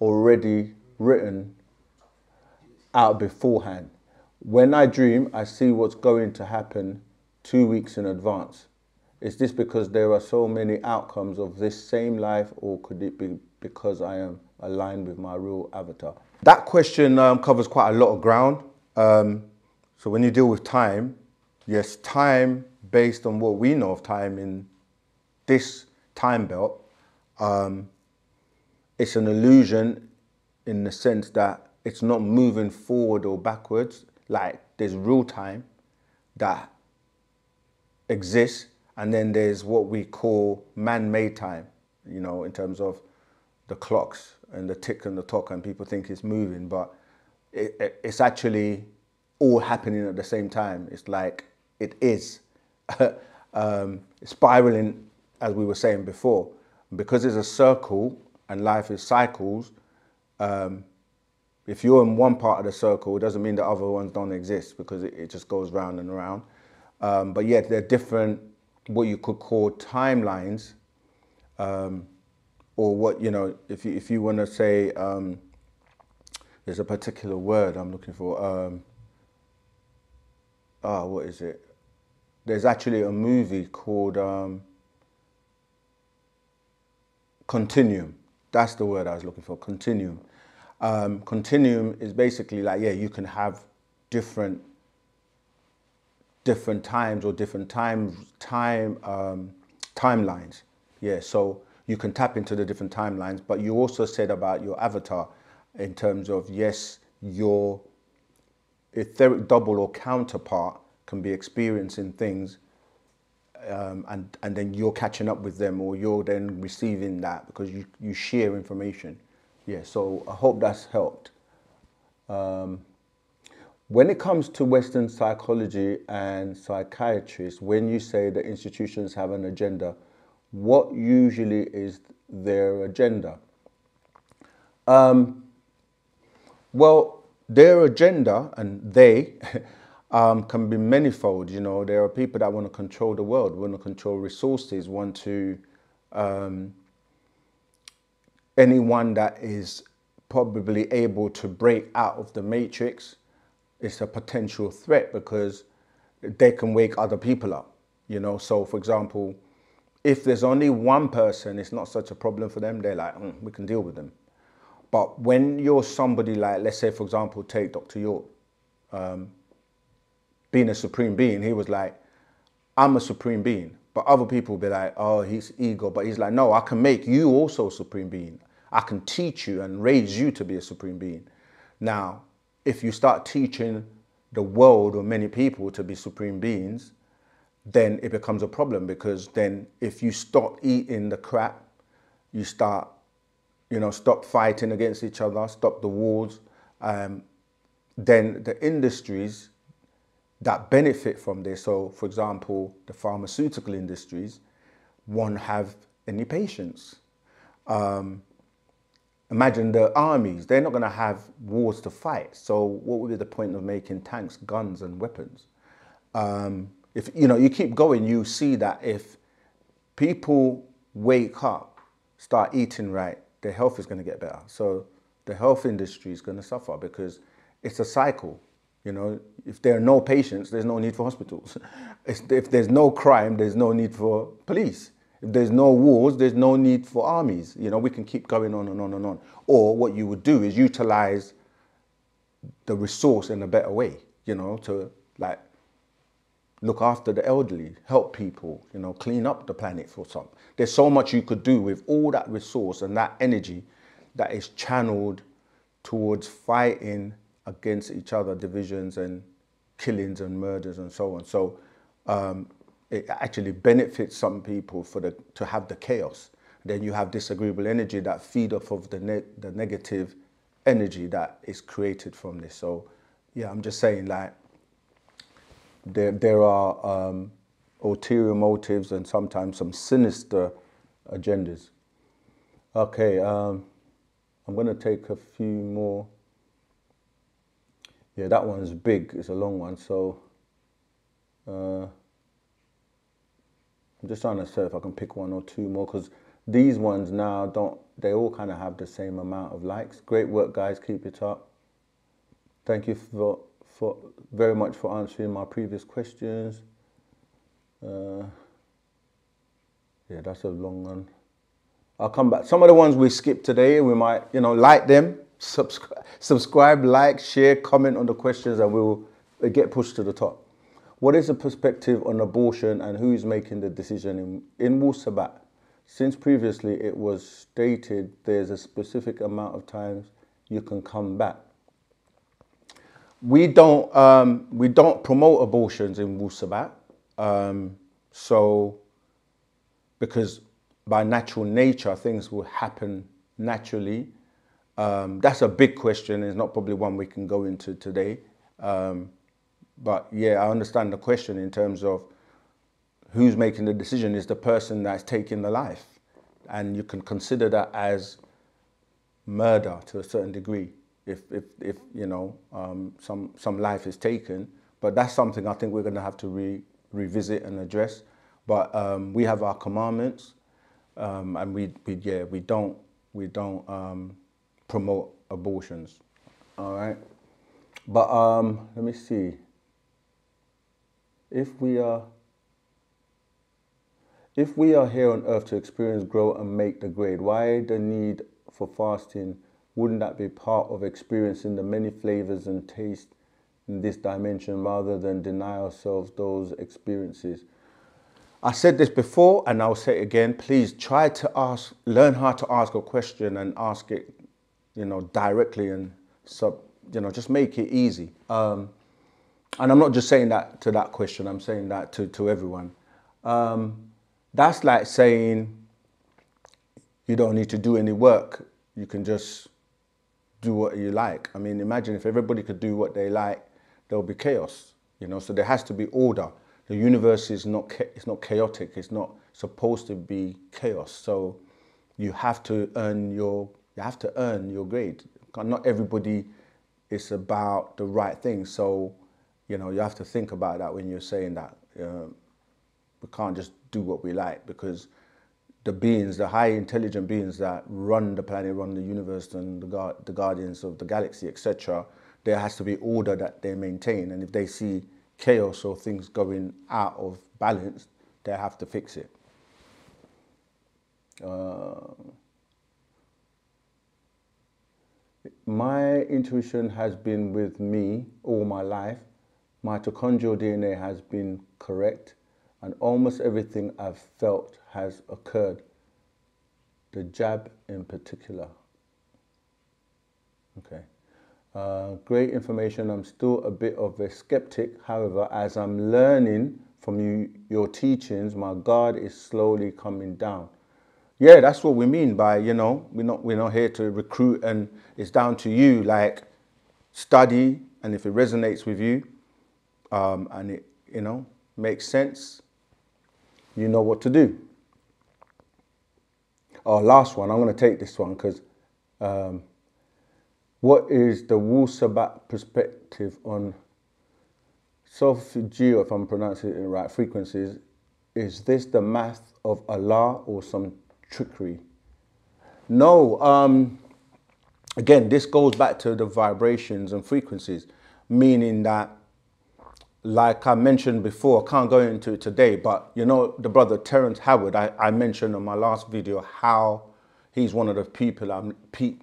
already written out beforehand? When I dream, I see what's going to happen two weeks in advance. Is this because there are so many outcomes of this same life, or could it be because I am aligned with my real avatar? That question um, covers quite a lot of ground. Um, so when you deal with time, yes, time based on what we know of time in this time belt, um, it's an illusion in the sense that it's not moving forward or backwards. Like there's real time that exists, and then there's what we call man-made time. You know, in terms of the clocks and the tick and the tock, and people think it's moving, but it, it, it's actually all happening at the same time. It's like it is um, spiraling, as we were saying before. Because it's a circle and life is cycles, um, if you're in one part of the circle, it doesn't mean the other ones don't exist because it, it just goes round and round. Um, but yet they're different, what you could call timelines, um, or what, you know, if you, if you want to say, um, there's a particular word I'm looking for, um, ah, what is it? there's actually a movie called um, Continuum. That's the word I was looking for, Continuum. Um, continuum is basically like, yeah, you can have different different times or different time time um, timelines. Yeah, so you can tap into the different timelines. But you also said about your avatar in terms of yes, your etheric double or counterpart can be experiencing things um, and, and then you're catching up with them or you're then receiving that because you, you share information. Yeah, so I hope that's helped. Um, when it comes to Western psychology and psychiatrists, when you say that institutions have an agenda, what usually is their agenda? Um, well, their agenda, and they, um, can be manifold. You know, there are people that want to control the world, want to control resources, want to um, anyone that is probably able to break out of the matrix is a potential threat because they can wake other people up. You know, so for example, if there's only one person, it's not such a problem for them. They're like, mm, we can deal with them. But when you're somebody like, let's say, for example, take Dr. York. Um, being a supreme being, he was like, I'm a supreme being. But other people be like, oh, he's ego. But he's like, no, I can make you also supreme being. I can teach you and raise you to be a supreme being. Now, if you start teaching the world or many people to be supreme beings, then it becomes a problem because then if you stop eating the crap, you start, you know, stop fighting against each other, stop the wars, um, then the industries that benefit from this. So, for example, the pharmaceutical industries won't have any patients. Um, imagine the armies, they're not going to have wars to fight. So, what would be the point of making tanks, guns, and weapons? Um, if you know, you keep going, you see that if people wake up, start eating right, their health is going to get better. So, the health industry is going to suffer because it's a cycle. You know, if there are no patients, there's no need for hospitals. If there's no crime, there's no need for police. If there's no wars, there's no need for armies. You know, we can keep going on and on and on. Or what you would do is utilize the resource in a better way, you know, to like look after the elderly, help people, you know, clean up the planet for some. There's so much you could do with all that resource and that energy that is channeled towards fighting against each other, divisions and killings and murders and so on. So um, it actually benefits some people for the, to have the chaos Then you have disagreeable energy that feed off of the, ne- the negative energy that is created from this. So, yeah, I'm just saying like there, there are um, ulterior motives and sometimes some sinister agendas. Okay, um, I'm going to take a few more. Yeah, that one's big. It's a long one, so uh, I'm just trying to see if I can pick one or two more because these ones now don't. They all kind of have the same amount of likes. Great work, guys. Keep it up. Thank you for for very much for answering my previous questions. Uh, yeah, that's a long one. I'll come back. Some of the ones we skipped today, we might, you know, like them, subscribe, subscribe, like, share, comment on the questions, and we'll get pushed to the top. What is the perspective on abortion and who is making the decision in, in Wusabat? Since previously it was stated there's a specific amount of times you can come back. We don't, um, we don't promote abortions in Wusabat. Um, so, because by natural nature, things will happen naturally. Um, that's a big question. It's not probably one we can go into today. Um, but yeah, I understand the question in terms of who's making the decision is the person that's taking the life. And you can consider that as murder to a certain degree if, if, if you know, um, some, some life is taken. But that's something I think we're going to have to re, revisit and address. But um, we have our commandments um, and we, we yeah we don't we don't um, promote abortions. All right, but um, let me see. If we are if we are here on earth to experience, grow, and make the grade, why the need for fasting? Wouldn't that be part of experiencing the many flavors and taste in this dimension rather than deny ourselves those experiences? I said this before and I'll say it again. Please try to ask, learn how to ask a question and ask it, you know, directly and sub, you know, just make it easy. Um, and I'm not just saying that to that question. I'm saying that to to everyone. Um, that's like saying you don't need to do any work. You can just do what you like. I mean, imagine if everybody could do what they like, there'll be chaos. You know, so there has to be order the universe is not it's not chaotic. It's not supposed to be chaos. So you have to earn your you have to earn your grade. Not everybody is about the right thing. So you know you have to think about that when you're saying that. Um, we can't just do what we like because the beings, the high intelligent beings that run the planet, run the universe, and the, the guardians of the galaxy, etc. There has to be order that they maintain, and if they see chaos or things going out of balance, they have to fix it. Uh, my intuition has been with me all my life. Mitochondrial DNA has been correct, and almost everything I've felt has occurred. The jab in particular. Okay. Uh, great information. I'm still a bit of a skeptic. However, as I'm learning from you, your teachings, my guard is slowly coming down. Yeah, that's what we mean by, you know, we're not, we're not here to recruit and it's down to you, like study and if it resonates with you um, and it, you know, makes sense, you know what to do. Our last one, I'm going to take this one because um, what is the Wu Sabat perspective on Geo, if I'm pronouncing it right, frequencies? Is this the math of Allah or some trickery? No. Um, again, this goes back to the vibrations and frequencies, meaning that, like I mentioned before, I can't go into it today, but you know, the brother Terence Howard, I, I mentioned in my last video how he's one of the people I'm, pe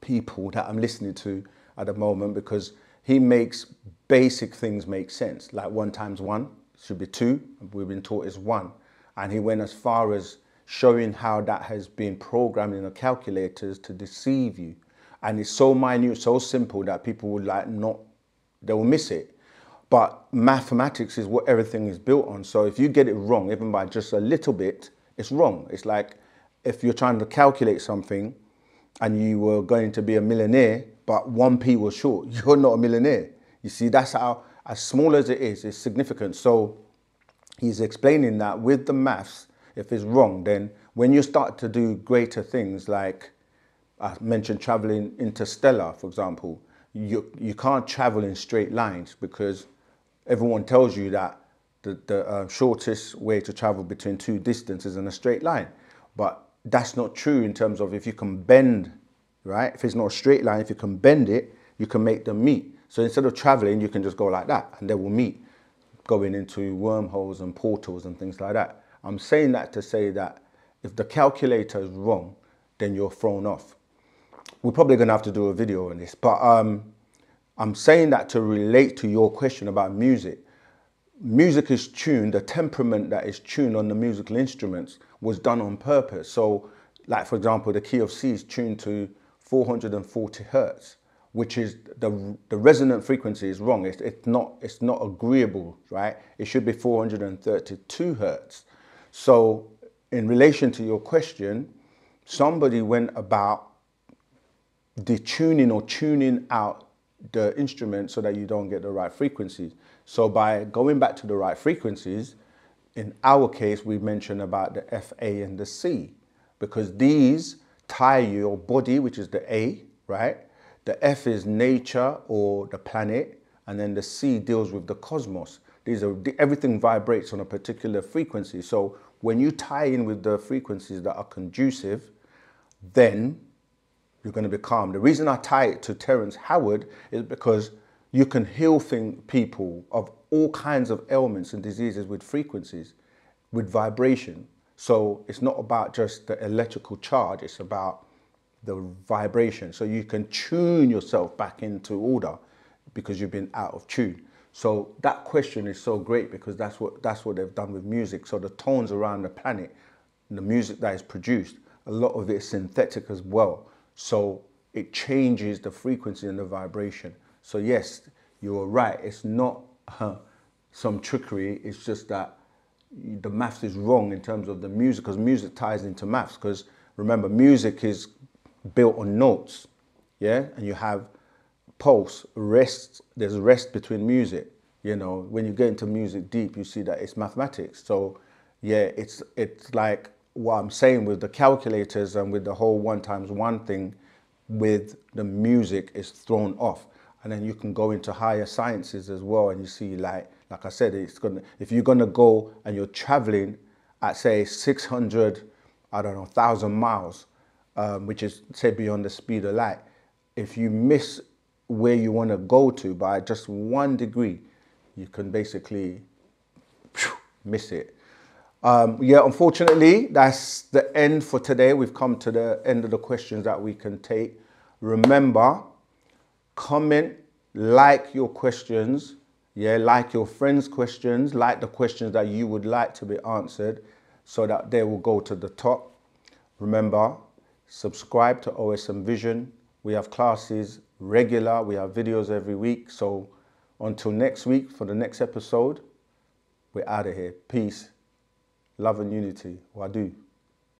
people that I'm listening to at the moment because he makes basic things make sense. Like one times one should be two. We've been taught is one. And he went as far as showing how that has been programmed in the calculators to deceive you. And it's so minute, so simple that people would like not, they will miss it. But mathematics is what everything is built on. So if you get it wrong, even by just a little bit, it's wrong. It's like if you're trying to calculate something and you were going to be a millionaire, but 1p was short, you're not a millionaire. You see, that's how, as small as it is, it's significant. So he's explaining that with the maths, if it's wrong, then when you start to do greater things like I mentioned traveling interstellar, for example, you, you can't travel in straight lines because everyone tells you that the, the uh, shortest way to travel between two distances in a straight line. But that's not true in terms of if you can bend, right? If it's not a straight line, if you can bend it, you can make them meet. So instead of traveling, you can just go like that and they will meet, going into wormholes and portals and things like that. I'm saying that to say that if the calculator is wrong, then you're thrown off. We're probably gonna have to do a video on this, but um, I'm saying that to relate to your question about music. Music is tuned, the temperament that is tuned on the musical instruments was done on purpose. So, like for example, the key of C is tuned to 440 hertz, which is the, the resonant frequency is wrong. It's, it's, not, it's not agreeable, right? It should be 432 hertz. So, in relation to your question, somebody went about detuning or tuning out the instrument so that you don't get the right frequencies. So by going back to the right frequencies, in our case, we mentioned about the F, A, and the C, because these tie your body, which is the A, right? The F is nature or the planet, and then the C deals with the cosmos. These are everything vibrates on a particular frequency. So when you tie in with the frequencies that are conducive, then you're going to be calm. The reason I tie it to Terrence Howard is because you can heal thing, people of all kinds of ailments and diseases with frequencies, with vibration. So it's not about just the electrical charge, it's about the vibration. So you can tune yourself back into order because you've been out of tune. So that question is so great because that's what that's what they've done with music. So the tones around the planet, the music that is produced, a lot of it is synthetic as well. So it changes the frequency and the vibration. So yes, you're right. It's not uh, some trickery. It's just that the maths is wrong in terms of the music because music ties into maths because remember music is built on notes yeah and you have pulse rest there's rest between music you know when you get into music deep you see that it's mathematics so yeah it's it's like what I'm saying with the calculators and with the whole one times one thing with the music is thrown off. And then you can go into higher sciences as well and you see like, like I said, it's gonna, if you're gonna go and you're traveling at say 600, I don't know, 1,000 miles, um, which is say beyond the speed of light, if you miss where you wanna go to by just one degree, you can basically miss it. Um, yeah, unfortunately, that's the end for today. We've come to the end of the questions that we can take. Remember, comment, like your questions. Yeah, like your friends' questions, like the questions that you would like to be answered so that they will go to the top. Remember, subscribe to OSM Vision. We have classes regular. We have videos every week. So until next week for the next episode, we're out of here. Peace love and unity. Wadu.